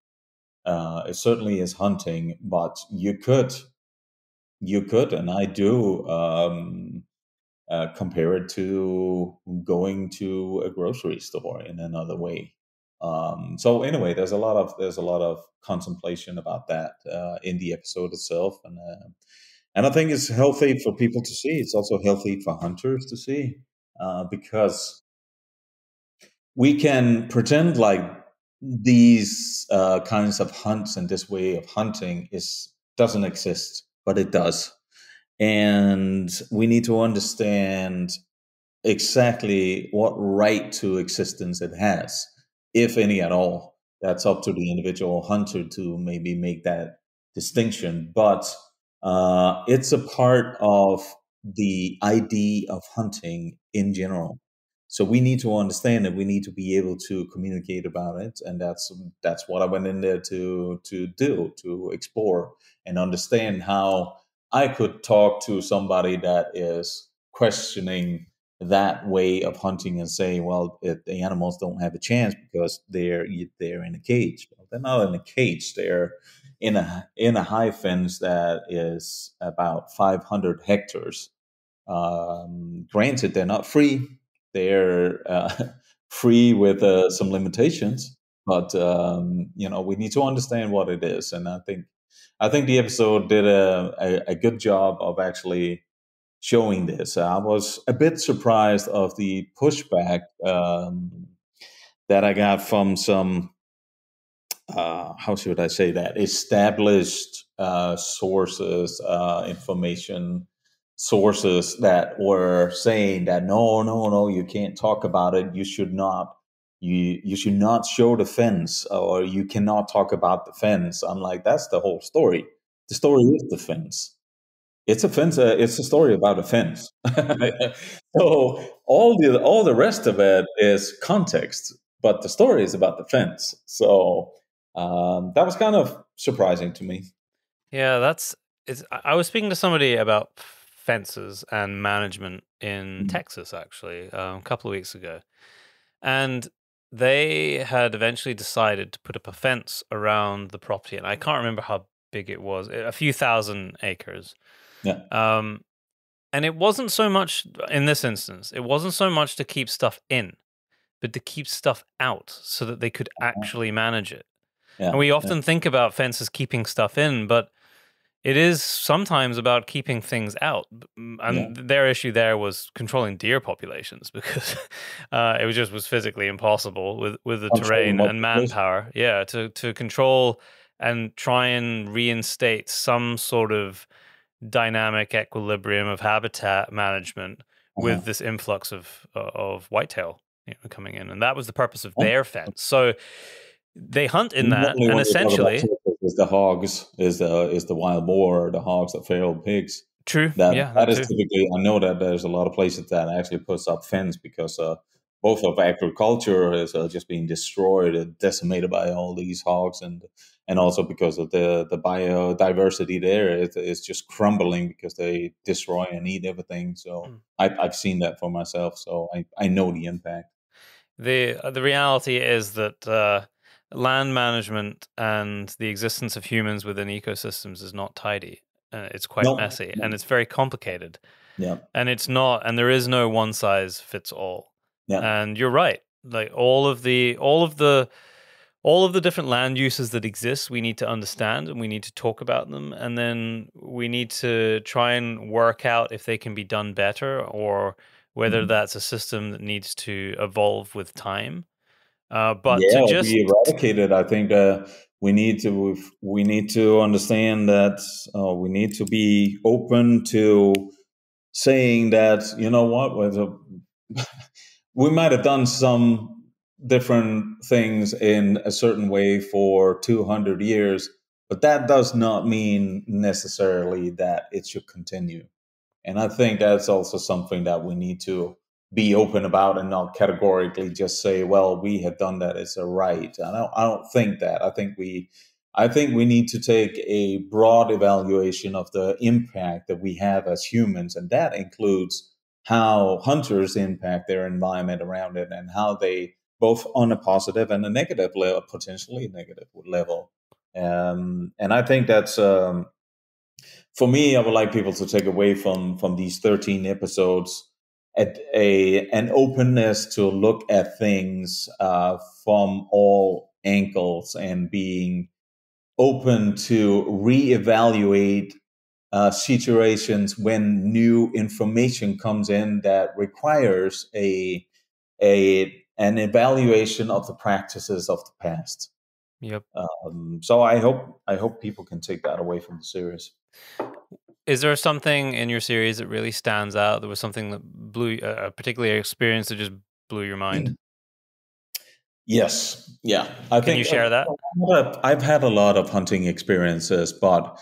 Uh, it certainly is hunting but you could you could and i do um, uh, compare it to going to a grocery store in another way. Um, so anyway, there's a lot of there's a lot of contemplation about that uh, in the episode itself, and uh, and I think it's healthy for people to see. It's also healthy for hunters to see uh, because we can pretend like these uh, kinds of hunts and this way of hunting is doesn't exist, but it does and we need to understand exactly what right to existence it has, if any at all. That's up to the individual hunter to maybe make that distinction. But uh, it's a part of the idea of hunting in general. So we need to understand it. We need to be able to communicate about it, and that's that's what I went in there to to do to explore and understand how I could talk to somebody that is questioning that way of hunting and say, well, the animals don't have a chance because they're they're in a cage. Well, they're not in a cage. They're in a in a high fence that is about 500 hectares. Um, granted, they're not free. They're uh, free with uh, some limitations, but um, you know we need to understand what it is. And I think I think the episode did a, a, a good job of actually showing this. I was a bit surprised of the pushback um, that I got from some, uh, how should I say that, established uh, sources, uh, information sources that were saying that no, no, no, you can't talk about it. You should not you you should not show the fence or you cannot talk about the fence. I'm like that's the whole story. The story is the fence. It's a fence uh, it's a story about a fence. So all the all the rest of it is context but the story is about the fence. So um, that was kind of surprising to me. Yeah that's it's, i was speaking to somebody about fences and management in mm-hmm. texas actually um, a couple of weeks ago. And they had eventually decided to put up a fence around the property, and I can't remember how big it was, a few thousand acres. Yeah. Um, and it wasn't so much in this instance, it wasn't so much to keep stuff in, but to keep stuff out so that they could actually manage it. Yeah, and we often yeah. think about fences keeping stuff in, but it is sometimes about keeping things out. And yeah. their issue there was controlling deer populations because uh, it was just was physically impossible with, with the terrain and manpower. Yeah, to to control and try and reinstate some sort of dynamic equilibrium of habitat management uh-huh. with this influx of of whitetail you know, coming in, and that was the purpose of oh. their fence. So they hunt in that, and essentially is the hogs, is the is the wild boar, the hogs, the feral pigs. True. That yeah, that, that is typically. I know that there's a lot of places that actually puts up fence because uh, both of agriculture is uh, just being destroyed and decimated by all these hogs, and and also because of the the biodiversity there is it, just crumbling because they destroy and eat everything. So mm. I, I've seen that for myself, so I I know the impact. The uh, the reality is that uh, land management and the existence of humans within ecosystems is not tidy. Uh, it's quite no. messy and it's very complicated. Yeah. And it's not, and there is no one size fits all. Yeah. And you're right. like all of the all of the all of the different land uses that exist we need to understand and we need to talk about them and then we need to try and work out if they can be done better or whether mm-hmm. that's a system that needs to evolve with time uh, but yeah, to just be eradicated i think uh, we need to we need to understand that uh, we need to be open to saying that you know what we might have done some different things in a certain way for 200 years, but that does not mean necessarily that it should continue. And I think that's also something that we need to be open about and not categorically just say, well, we have done that, it's a right. I don't, I don't think that. I think we I think we need to take a broad evaluation of the impact that we have as humans, and that includes how hunters impact their environment around it and how they both on a positive and a negative level, potentially negative level. Um, and I think that's um, for me. I would like people to take away from from these thirteen episodes at a an openness to look at things uh, from all angles and being open to reevaluate uh, situations when new information comes in that requires a a an evaluation of the practices of the past. Yep. Um, so I hope I hope people can take that away from the series. Is there something in your series that really stands out? There was something that blew a particular experience that just blew your mind. Yes. Yeah. I can think, you share that? I've had a lot of hunting experiences, but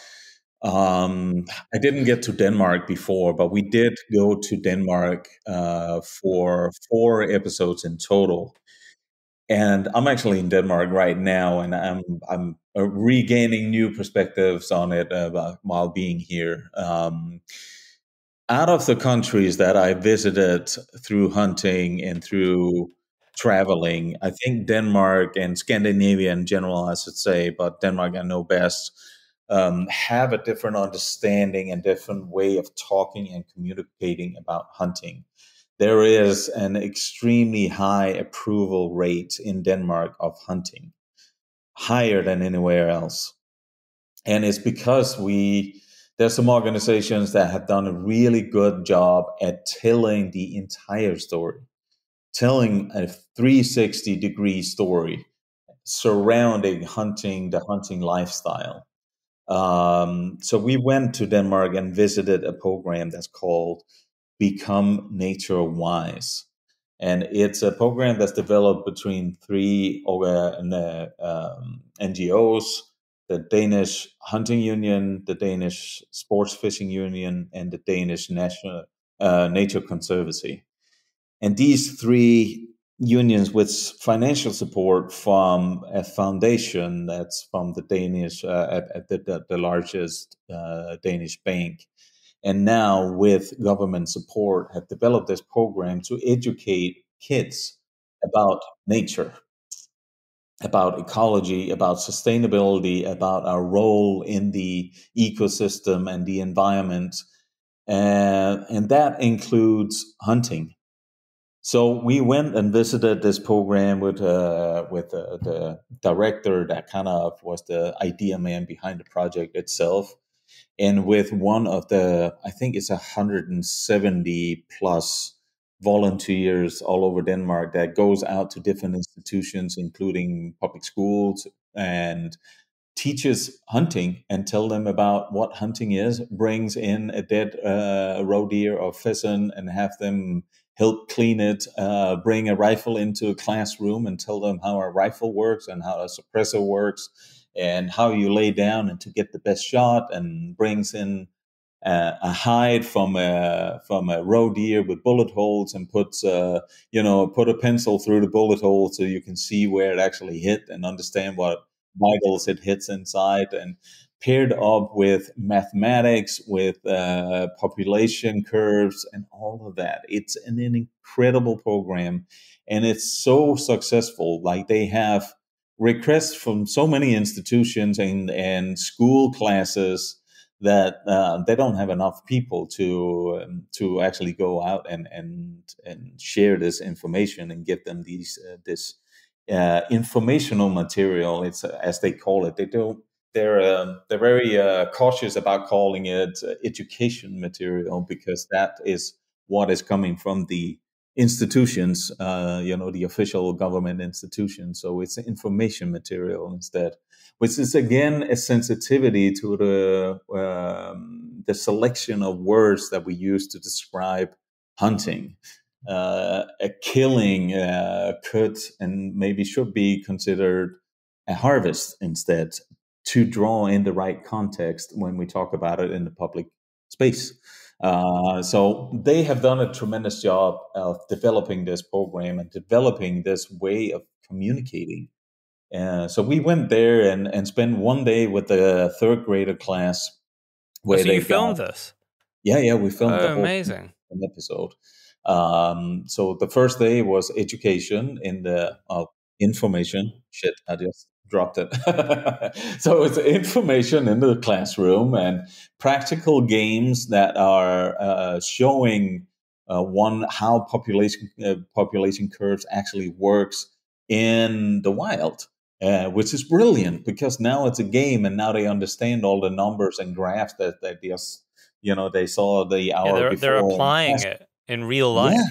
um, I didn't get to Denmark before, but we did go to Denmark uh, for four episodes in total. And I'm actually in Denmark right now, and I'm I'm uh, regaining new perspectives on it uh, while being here. Um, out of the countries that I visited through hunting and through traveling, I think Denmark and Scandinavia in general, I should say, but Denmark I know best um, have a different understanding and different way of talking and communicating about hunting. There is an extremely high approval rate in Denmark of hunting, higher than anywhere else. And it's because we there's some organizations that have done a really good job at telling the entire story, telling a 360 degree story surrounding hunting, the hunting lifestyle. Um, so we went to Denmark and visited a program that's called Become Nature Wise. And it's a program that's developed between three uh, um, NGOs the Danish Hunting Union, the Danish Sports Fishing Union, and the Danish National uh, Nature Conservancy. And these three unions with financial support from a foundation that's from the Danish, uh, the, the, the, largest uh, Danish bank. And now, with government support, have developed this program to educate kids about nature, about ecology, about sustainability, about our role in the ecosystem and the environment. And that includes hunting so we went and visited this program with uh, with uh, the director that kind of was the idea man behind the project itself, and with one of the I think it's 170 plus volunteers all over Denmark that goes out to different institutions, including public schools, and teaches hunting and tell them about what hunting is. Brings in a dead uh, roe deer or pheasant and have them help clean it, uh, bring a rifle into a classroom and tell them how a rifle works and how a suppressor works and how you lay down and to get the best shot and brings in uh, a hide from a from a roe deer with bullet holes and puts uh, you know put a pencil through the bullet hole so you can see where it actually hit and understand what vitals it hits inside and paired up with mathematics, with uh, population curves, and all of that. It's an, an incredible program, and it's so successful. Like they have requests from so many institutions and, and school classes that uh, they don't have enough people to um, to actually go out and and and share this information and give them these uh, this uh, informational material. It's uh, as they call it. They don't. They're um, they're very uh, cautious about calling it uh, education material because that is what is coming from the institutions, you know, the official government institutions. So it's information material instead which is again a sensitivity to the um, the selection of words that we use to describe hunting. Uh, a killing uh, could and maybe should be considered a harvest instead to draw in the right context when we talk about it in the public space. Uh, so they have done a tremendous job of developing this program and developing this way of communicating uh, so we went there and, and spent one day with the third grader class. Where so they you filmed got, this? Yeah, yeah, we filmed oh, amazing episode. Um, so the first day was education in the uh, information. Shit, I just dropped it. so it's information in the classroom and practical games that are uh, showing uh, one how population uh, population curves actually works in the wild uh, which is brilliant because now it's a game and now they understand all the numbers and graphs that, that they you know, they saw the hour yeah, they're, before. They're applying it in real life. Yeah.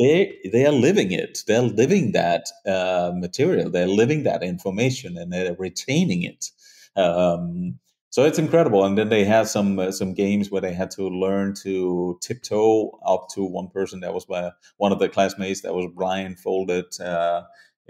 They, they are living it. They're living that uh, material. They're living that information and they're retaining it. Um, so it's incredible. And then they had some uh, some games where they had to learn to tiptoe up to one person that was uh, one of the classmates that was blindfolded. Uh,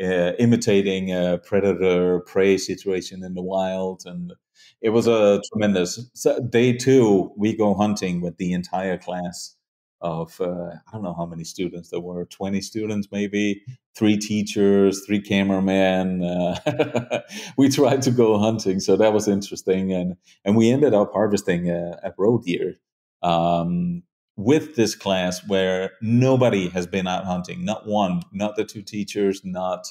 uh, imitating a predator prey situation in the wild and it was a tremendous so day two we go hunting with the entire class of uh, i don't know how many students there were 20 students maybe three teachers three cameramen uh, we tried to go hunting so that was interesting and and we ended up harvesting a, a roe deer um, with this class where nobody has been out hunting, not one, not the two teachers, not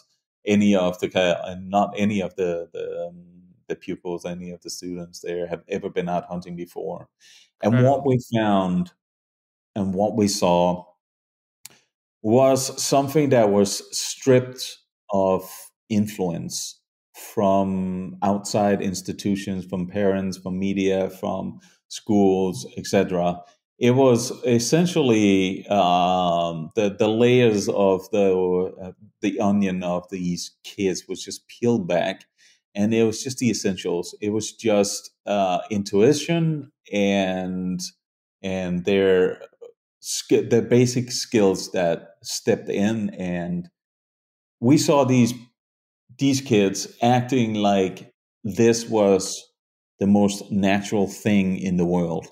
any of the not any of the the, um, the pupils, any of the students there have ever been out hunting before. And what we found and what we saw was something that was stripped of influence from outside institutions, from parents, from media, from schools, etc it was essentially um, the the layers of the uh, the onion of these kids was just peeled back, and it was just the essentials. It was just uh, intuition and and their the basic skills that stepped in, and we saw these these kids acting like this was the most natural thing in the world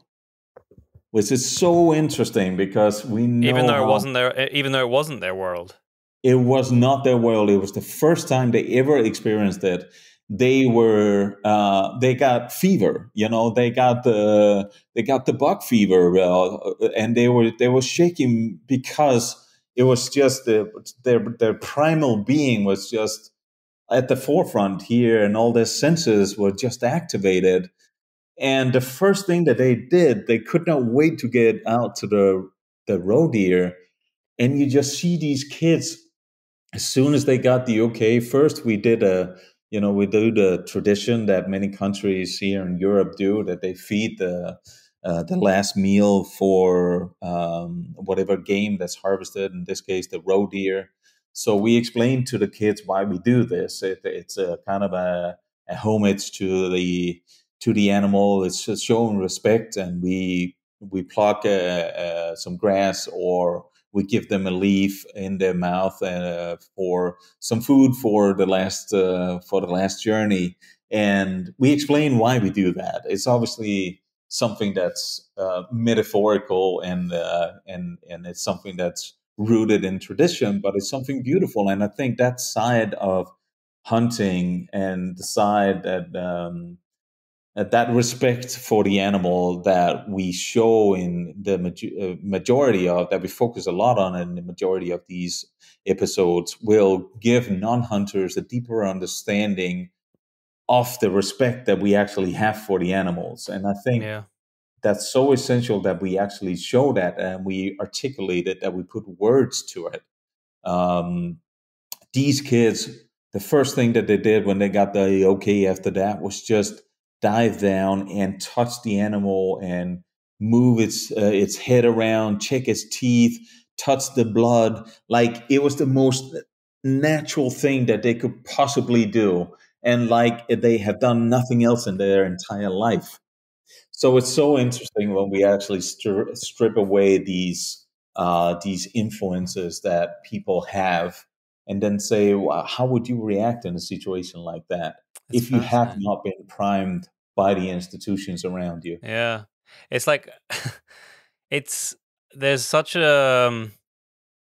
which is so interesting because we know even though it wasn't their even though it wasn't their world. It was not their world. It was the first time they ever experienced it they were uh, they got fever you know they got the they got the buck fever uh, and they were they were shaking because it was just the, their their primal being was just at the forefront here and all their senses were just activated and the first thing that they did, they could not wait to get out to the the roe deer. And you just see these kids as soon as they got the okay. First, we did a you know we do the tradition that many countries here in Europe do that they feed the uh, the last meal for um, whatever game that's harvested. In this case, the roe deer. So we explain to the kids why we do this. It, it's a kind of a, a homage to the to the animal. It's showing respect, and we we pluck uh, uh, some grass or we give them a leaf in their mouth uh, for some food for the last uh, for the last journey, and we explain why we do that. It's obviously something that's uh, metaphorical and uh, and and it's something that's rooted in tradition, but it's something beautiful. And I think that side of hunting and the side that um, that respect for the animal that we show in the uh, majority of that we focus a lot on in the majority of these episodes will give non-hunters a deeper understanding of the respect that we actually have for the animals. And I think Yeah. that's so essential that we actually show that and we articulate it, that we put words to it. Um, these kids, the first thing that they did when they got the okay after that was just dive down and touch the animal and move its uh, its head around, check its teeth, touch the blood. Like it was the most natural thing that they could possibly do, and like they have done nothing else in their entire life. So it's so interesting when we actually stri- strip away these uh, these influences that people have, and then say, well, how would you react in a situation like that That's if you have not been primed by the institutions around you? Yeah. It's like it's there's such a um,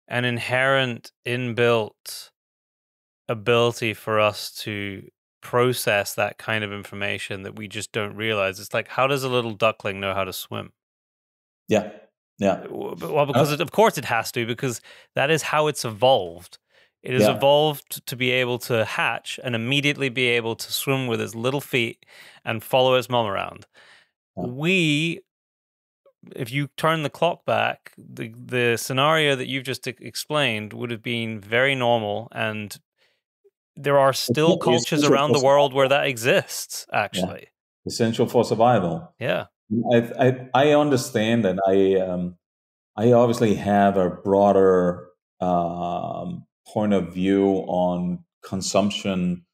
an inherent inbuilt ability for us to process that kind of information that we just don't realize. It's like how does a little duckling know how to swim? Yeah, yeah, Well, because it, of course it has to, because that is how it's evolved. It has Yeah. evolved to be able to hatch and immediately be able to swim with its little feet and follow its mom around. Yeah. We, if you turn the clock back, the the scenario that you've just explained would have been very normal, and there are still cultures around the world where that exists. Actually, essential for survival. yeah, I, I, I understand that I, um, I obviously have a broader um, point of view on consumption,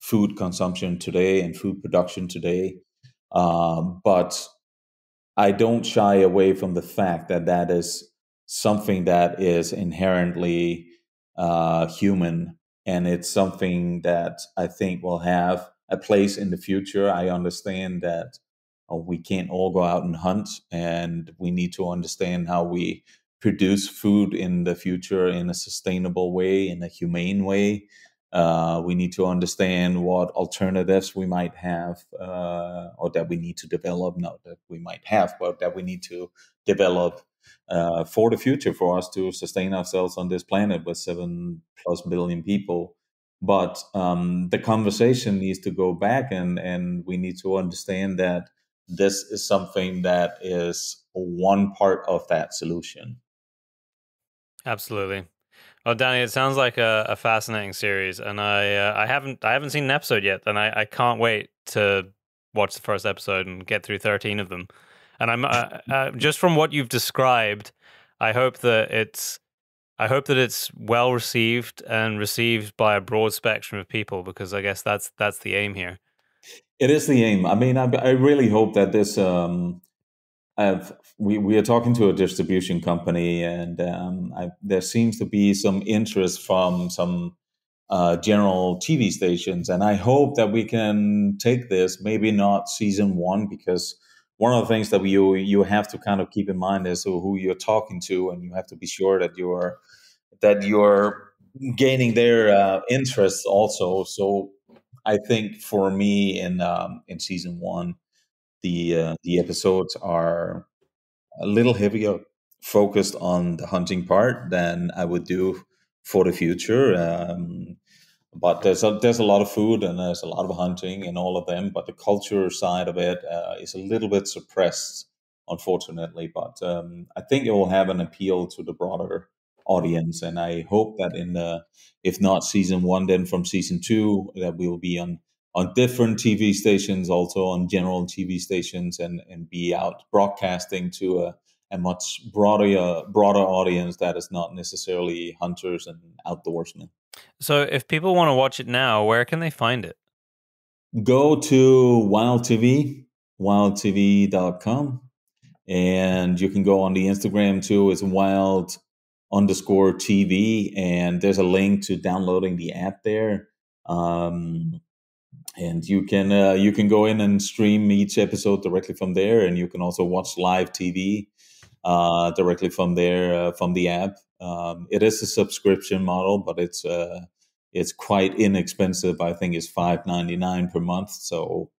food consumption today, and food production today. Um, but I don't shy away from the fact that that is something that is inherently uh, human, and it's something that I think will have a place in the future. I understand that uh, we can't all go out and hunt, and we need to understand how we produce food in the future in a sustainable way, in a humane way. Uh, we need to understand what alternatives we might have, uh, or that we need to develop. Not that we might have, but that we need to develop uh, for the future for us to sustain ourselves on this planet with seven plus billion people. But um, the conversation needs to go back, and and we need to understand that this is something that is one part of that solution. Absolutely. Well, Danny, it sounds like a, a fascinating series, and I uh, I haven't I haven't seen an episode yet, and I, I can't wait to watch the first episode and get through thirteen of them. And I'm uh, uh, just from what you've described, I hope that it's I hope that it's well received and received by a broad spectrum of people because I guess that's that's the aim here. It is the aim. I mean, I, I really hope that this. Um, I've, we we are talking to a distribution company, and um, I, there seems to be some interest from some uh, general TV stations, and I hope that we can take this. Maybe not season one, because one of the things that you you have to kind of keep in mind is who you're talking to, and you have to be sure that you're that you're gaining their uh, interest also. So I think for me in um, in season one, the uh, the episodes are a little heavier focused on the hunting part than I would do for the future. Um, but there's a, there's a lot of food and there's a lot of hunting in all of them. But the culture side of it uh, is a little bit suppressed, unfortunately. But um, I think it will have an appeal to the broader audience, and I hope that in the if not season one, then from season two, that we will be on on different TV stations, also on general TV stations, and and be out broadcasting to a, a much broader broader audience that is not necessarily hunters and outdoorsmen. So, if people want to watch it now, where can they find it? Go to Wild TV, wildtv.com, and you can go on the Instagram too. It's wild underscore TV, and there's a link to downloading the app there. Um, and you can uh, you can go in and stream each episode directly from there, and you can also watch live TV uh, directly from there uh, from the app. Um, it is a subscription model, but it's uh, it's quite inexpensive. I think it's five ninety nine per month. So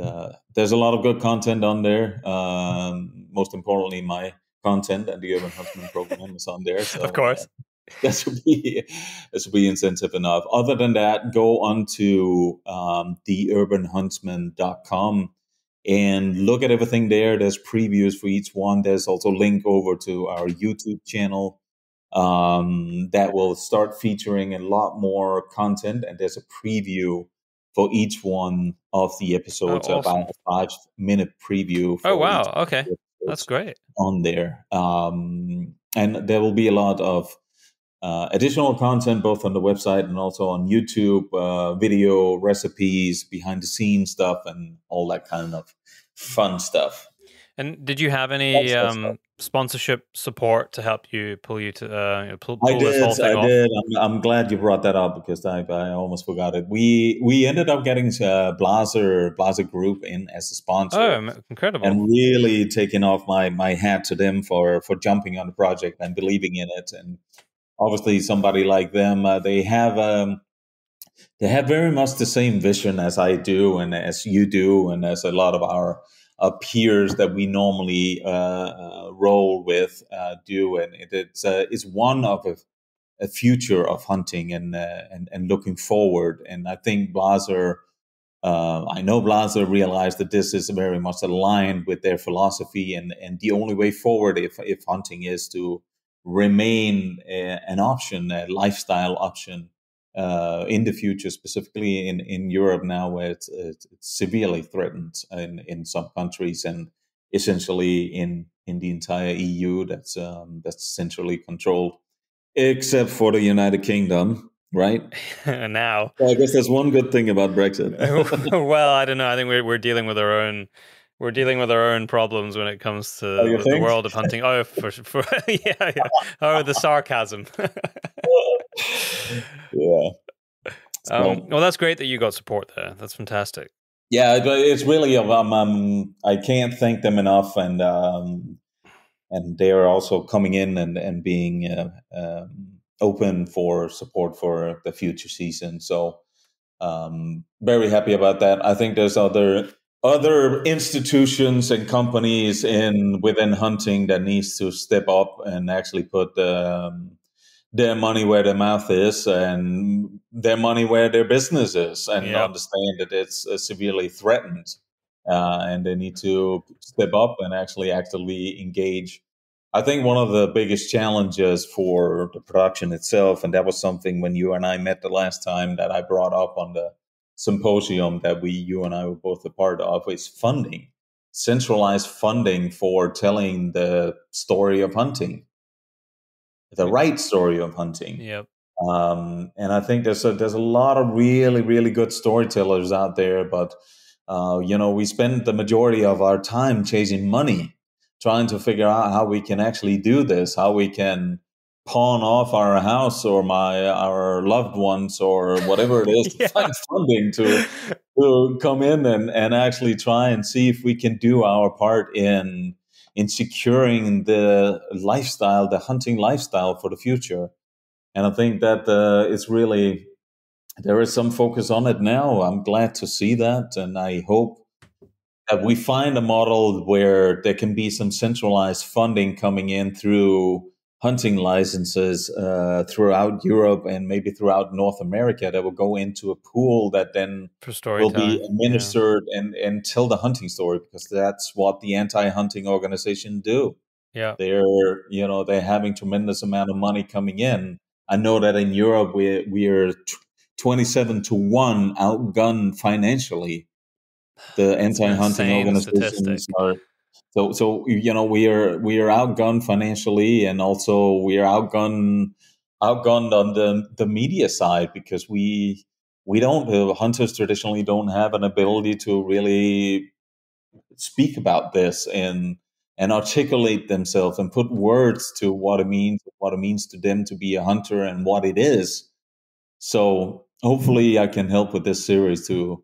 uh, there's a lot of good content on there. Um, most importantly, my content and the Urban Huntsman program is on there. So, Of course. that should be that should be incentive enough. Other than that, go on to um, theurbanhuntsman.com and look at everything there. There's previews for each one. There's also link over to our YouTube channel um, that will start featuring a lot more content, and there's a preview for each one of the episodes, oh, awesome. about a five minute preview. oh wow! Okay, that's great on there, um, and there will be a lot of uh, additional content both on the website and also on YouTube, uh, video recipes, behind the scenes stuff, and all that kind of fun stuff. And did you have any um, sponsorship support to help you pull you to uh, pull, pull I did, this whole thing I off? did. I'm, I'm, glad you brought that up because I, I almost forgot it. We we ended up getting uh, Blazer Blaser Group in as a sponsor. Oh, incredible! And really taking off my my hat to them for for jumping on the project and believing in it. And obviously, somebody like them, uh, they have. Um, they have very much the same vision as I do, and as you do, and as a lot of our uh, peers that we normally uh, uh, roll with uh, do, and it, it's it's one of a, a, future of hunting and and and looking forward. And I think Blaser. I know Blaser realized that this is very much aligned with their philosophy, and, and the only way forward, if if hunting is to remain a, an option, a lifestyle option, uh, in the future, specifically in, in Europe now, where it's, it's, severely threatened in, in some countries and essentially in, in the entire EU that's, um, that's centrally controlled, except for the United Kingdom, right? now. Well, I guess there's one good thing about Brexit. well, I don't know. I think we're, we're dealing with our own we're dealing with our own problems when it comes to oh, the, world of hunting. Oh, for, for yeah, yeah. Oh, the sarcasm. yeah. Um, well, that's great that you got support there. That's fantastic. Yeah, it's really um, um I can't thank them enough, and um, and they are also coming in and and being uh, um, open for support for the future season. So um, very happy about that. I think there's other other institutions and companies in within hunting that needs to step up and actually put um, their money where their mouth is and their money where their business is and yeah. understand that it's uh, severely threatened uh, and they need to step up and actually actively engage i think one of the biggest challenges for the production itself and that was something when you and i met the last time that i brought up on the symposium that we you and i were both a part of is funding centralized funding for telling the story of hunting the right story of hunting. Yep. Um, and I think there's a, there's a lot of really really good storytellers out there, but uh, you know we spend the majority of our time chasing money, trying to figure out how we can actually do this, how we can pawn off our house or my our loved ones or whatever it is yeah. to find funding to to come in and, and actually try and see if we can do our part in in securing the lifestyle, the hunting lifestyle for the future. And I think that uh, it's really, there is some focus on it now. I'm glad to see that. And I hope that we find a model where there can be some centralized funding coming in through hunting licenses uh, throughout Europe and maybe throughout North America that will go into a pool that then will time. be administered yeah. and, and tell the hunting story because that's what the anti-hunting organization do. Yeah, they're you know they're having tremendous amount of money coming in. I know that in Europe we we are twenty-seven to one outgunned financially. The anti-hunting organizations statistic. are so, so you know, we are we are outgunned financially, and also we are outgunned outgunned on the the media side because we we don't uh, hunters traditionally don't have an ability to really speak about this and and articulate themselves and put words to what it means what it means to them to be a hunter and what it is. So hopefully i can help with this series to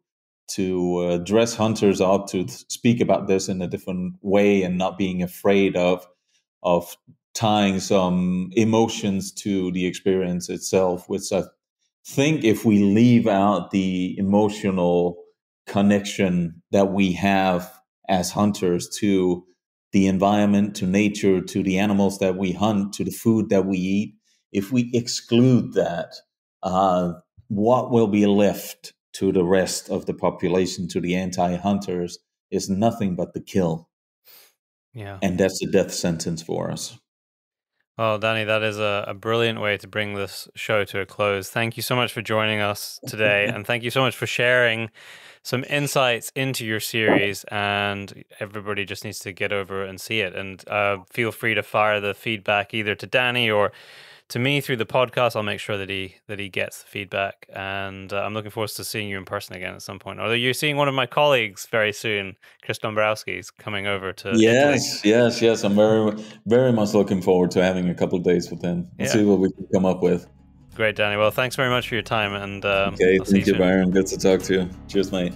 to uh, dress hunters up to speak about this in a different way and not being afraid of of tying some emotions to the experience itself which i think if we leave out the emotional connection that we have as hunters to the environment to nature to the animals that we hunt to the food that we eat if we exclude that, uh, what will be left to the rest of the population, to the anti hunters, is nothing but the kill. Yeah. And that's a death sentence for us. Well, Danny, that is a, a, brilliant way to bring this show to a close. Thank you so much for joining us today. and thank you so much for sharing some insights into your series. And everybody just needs to get over and see it. And uh, feel free to fire the feedback either to Danny or to me through the podcast. I'll make sure that he that he gets the feedback, and uh, I'm looking forward to seeing you in person again at some point. Although you're seeing one of my colleagues very soon, Chris Dombrowski, is coming over to. Yes, Italy. yes, yes. I'm very very much looking forward to having a couple of days with him. Let's yeah. see what we can come up with. Great, Danny. Well, thanks very much for your time, and um, okay, I'll thank you, Byron. Good to talk to you. Cheers, mate.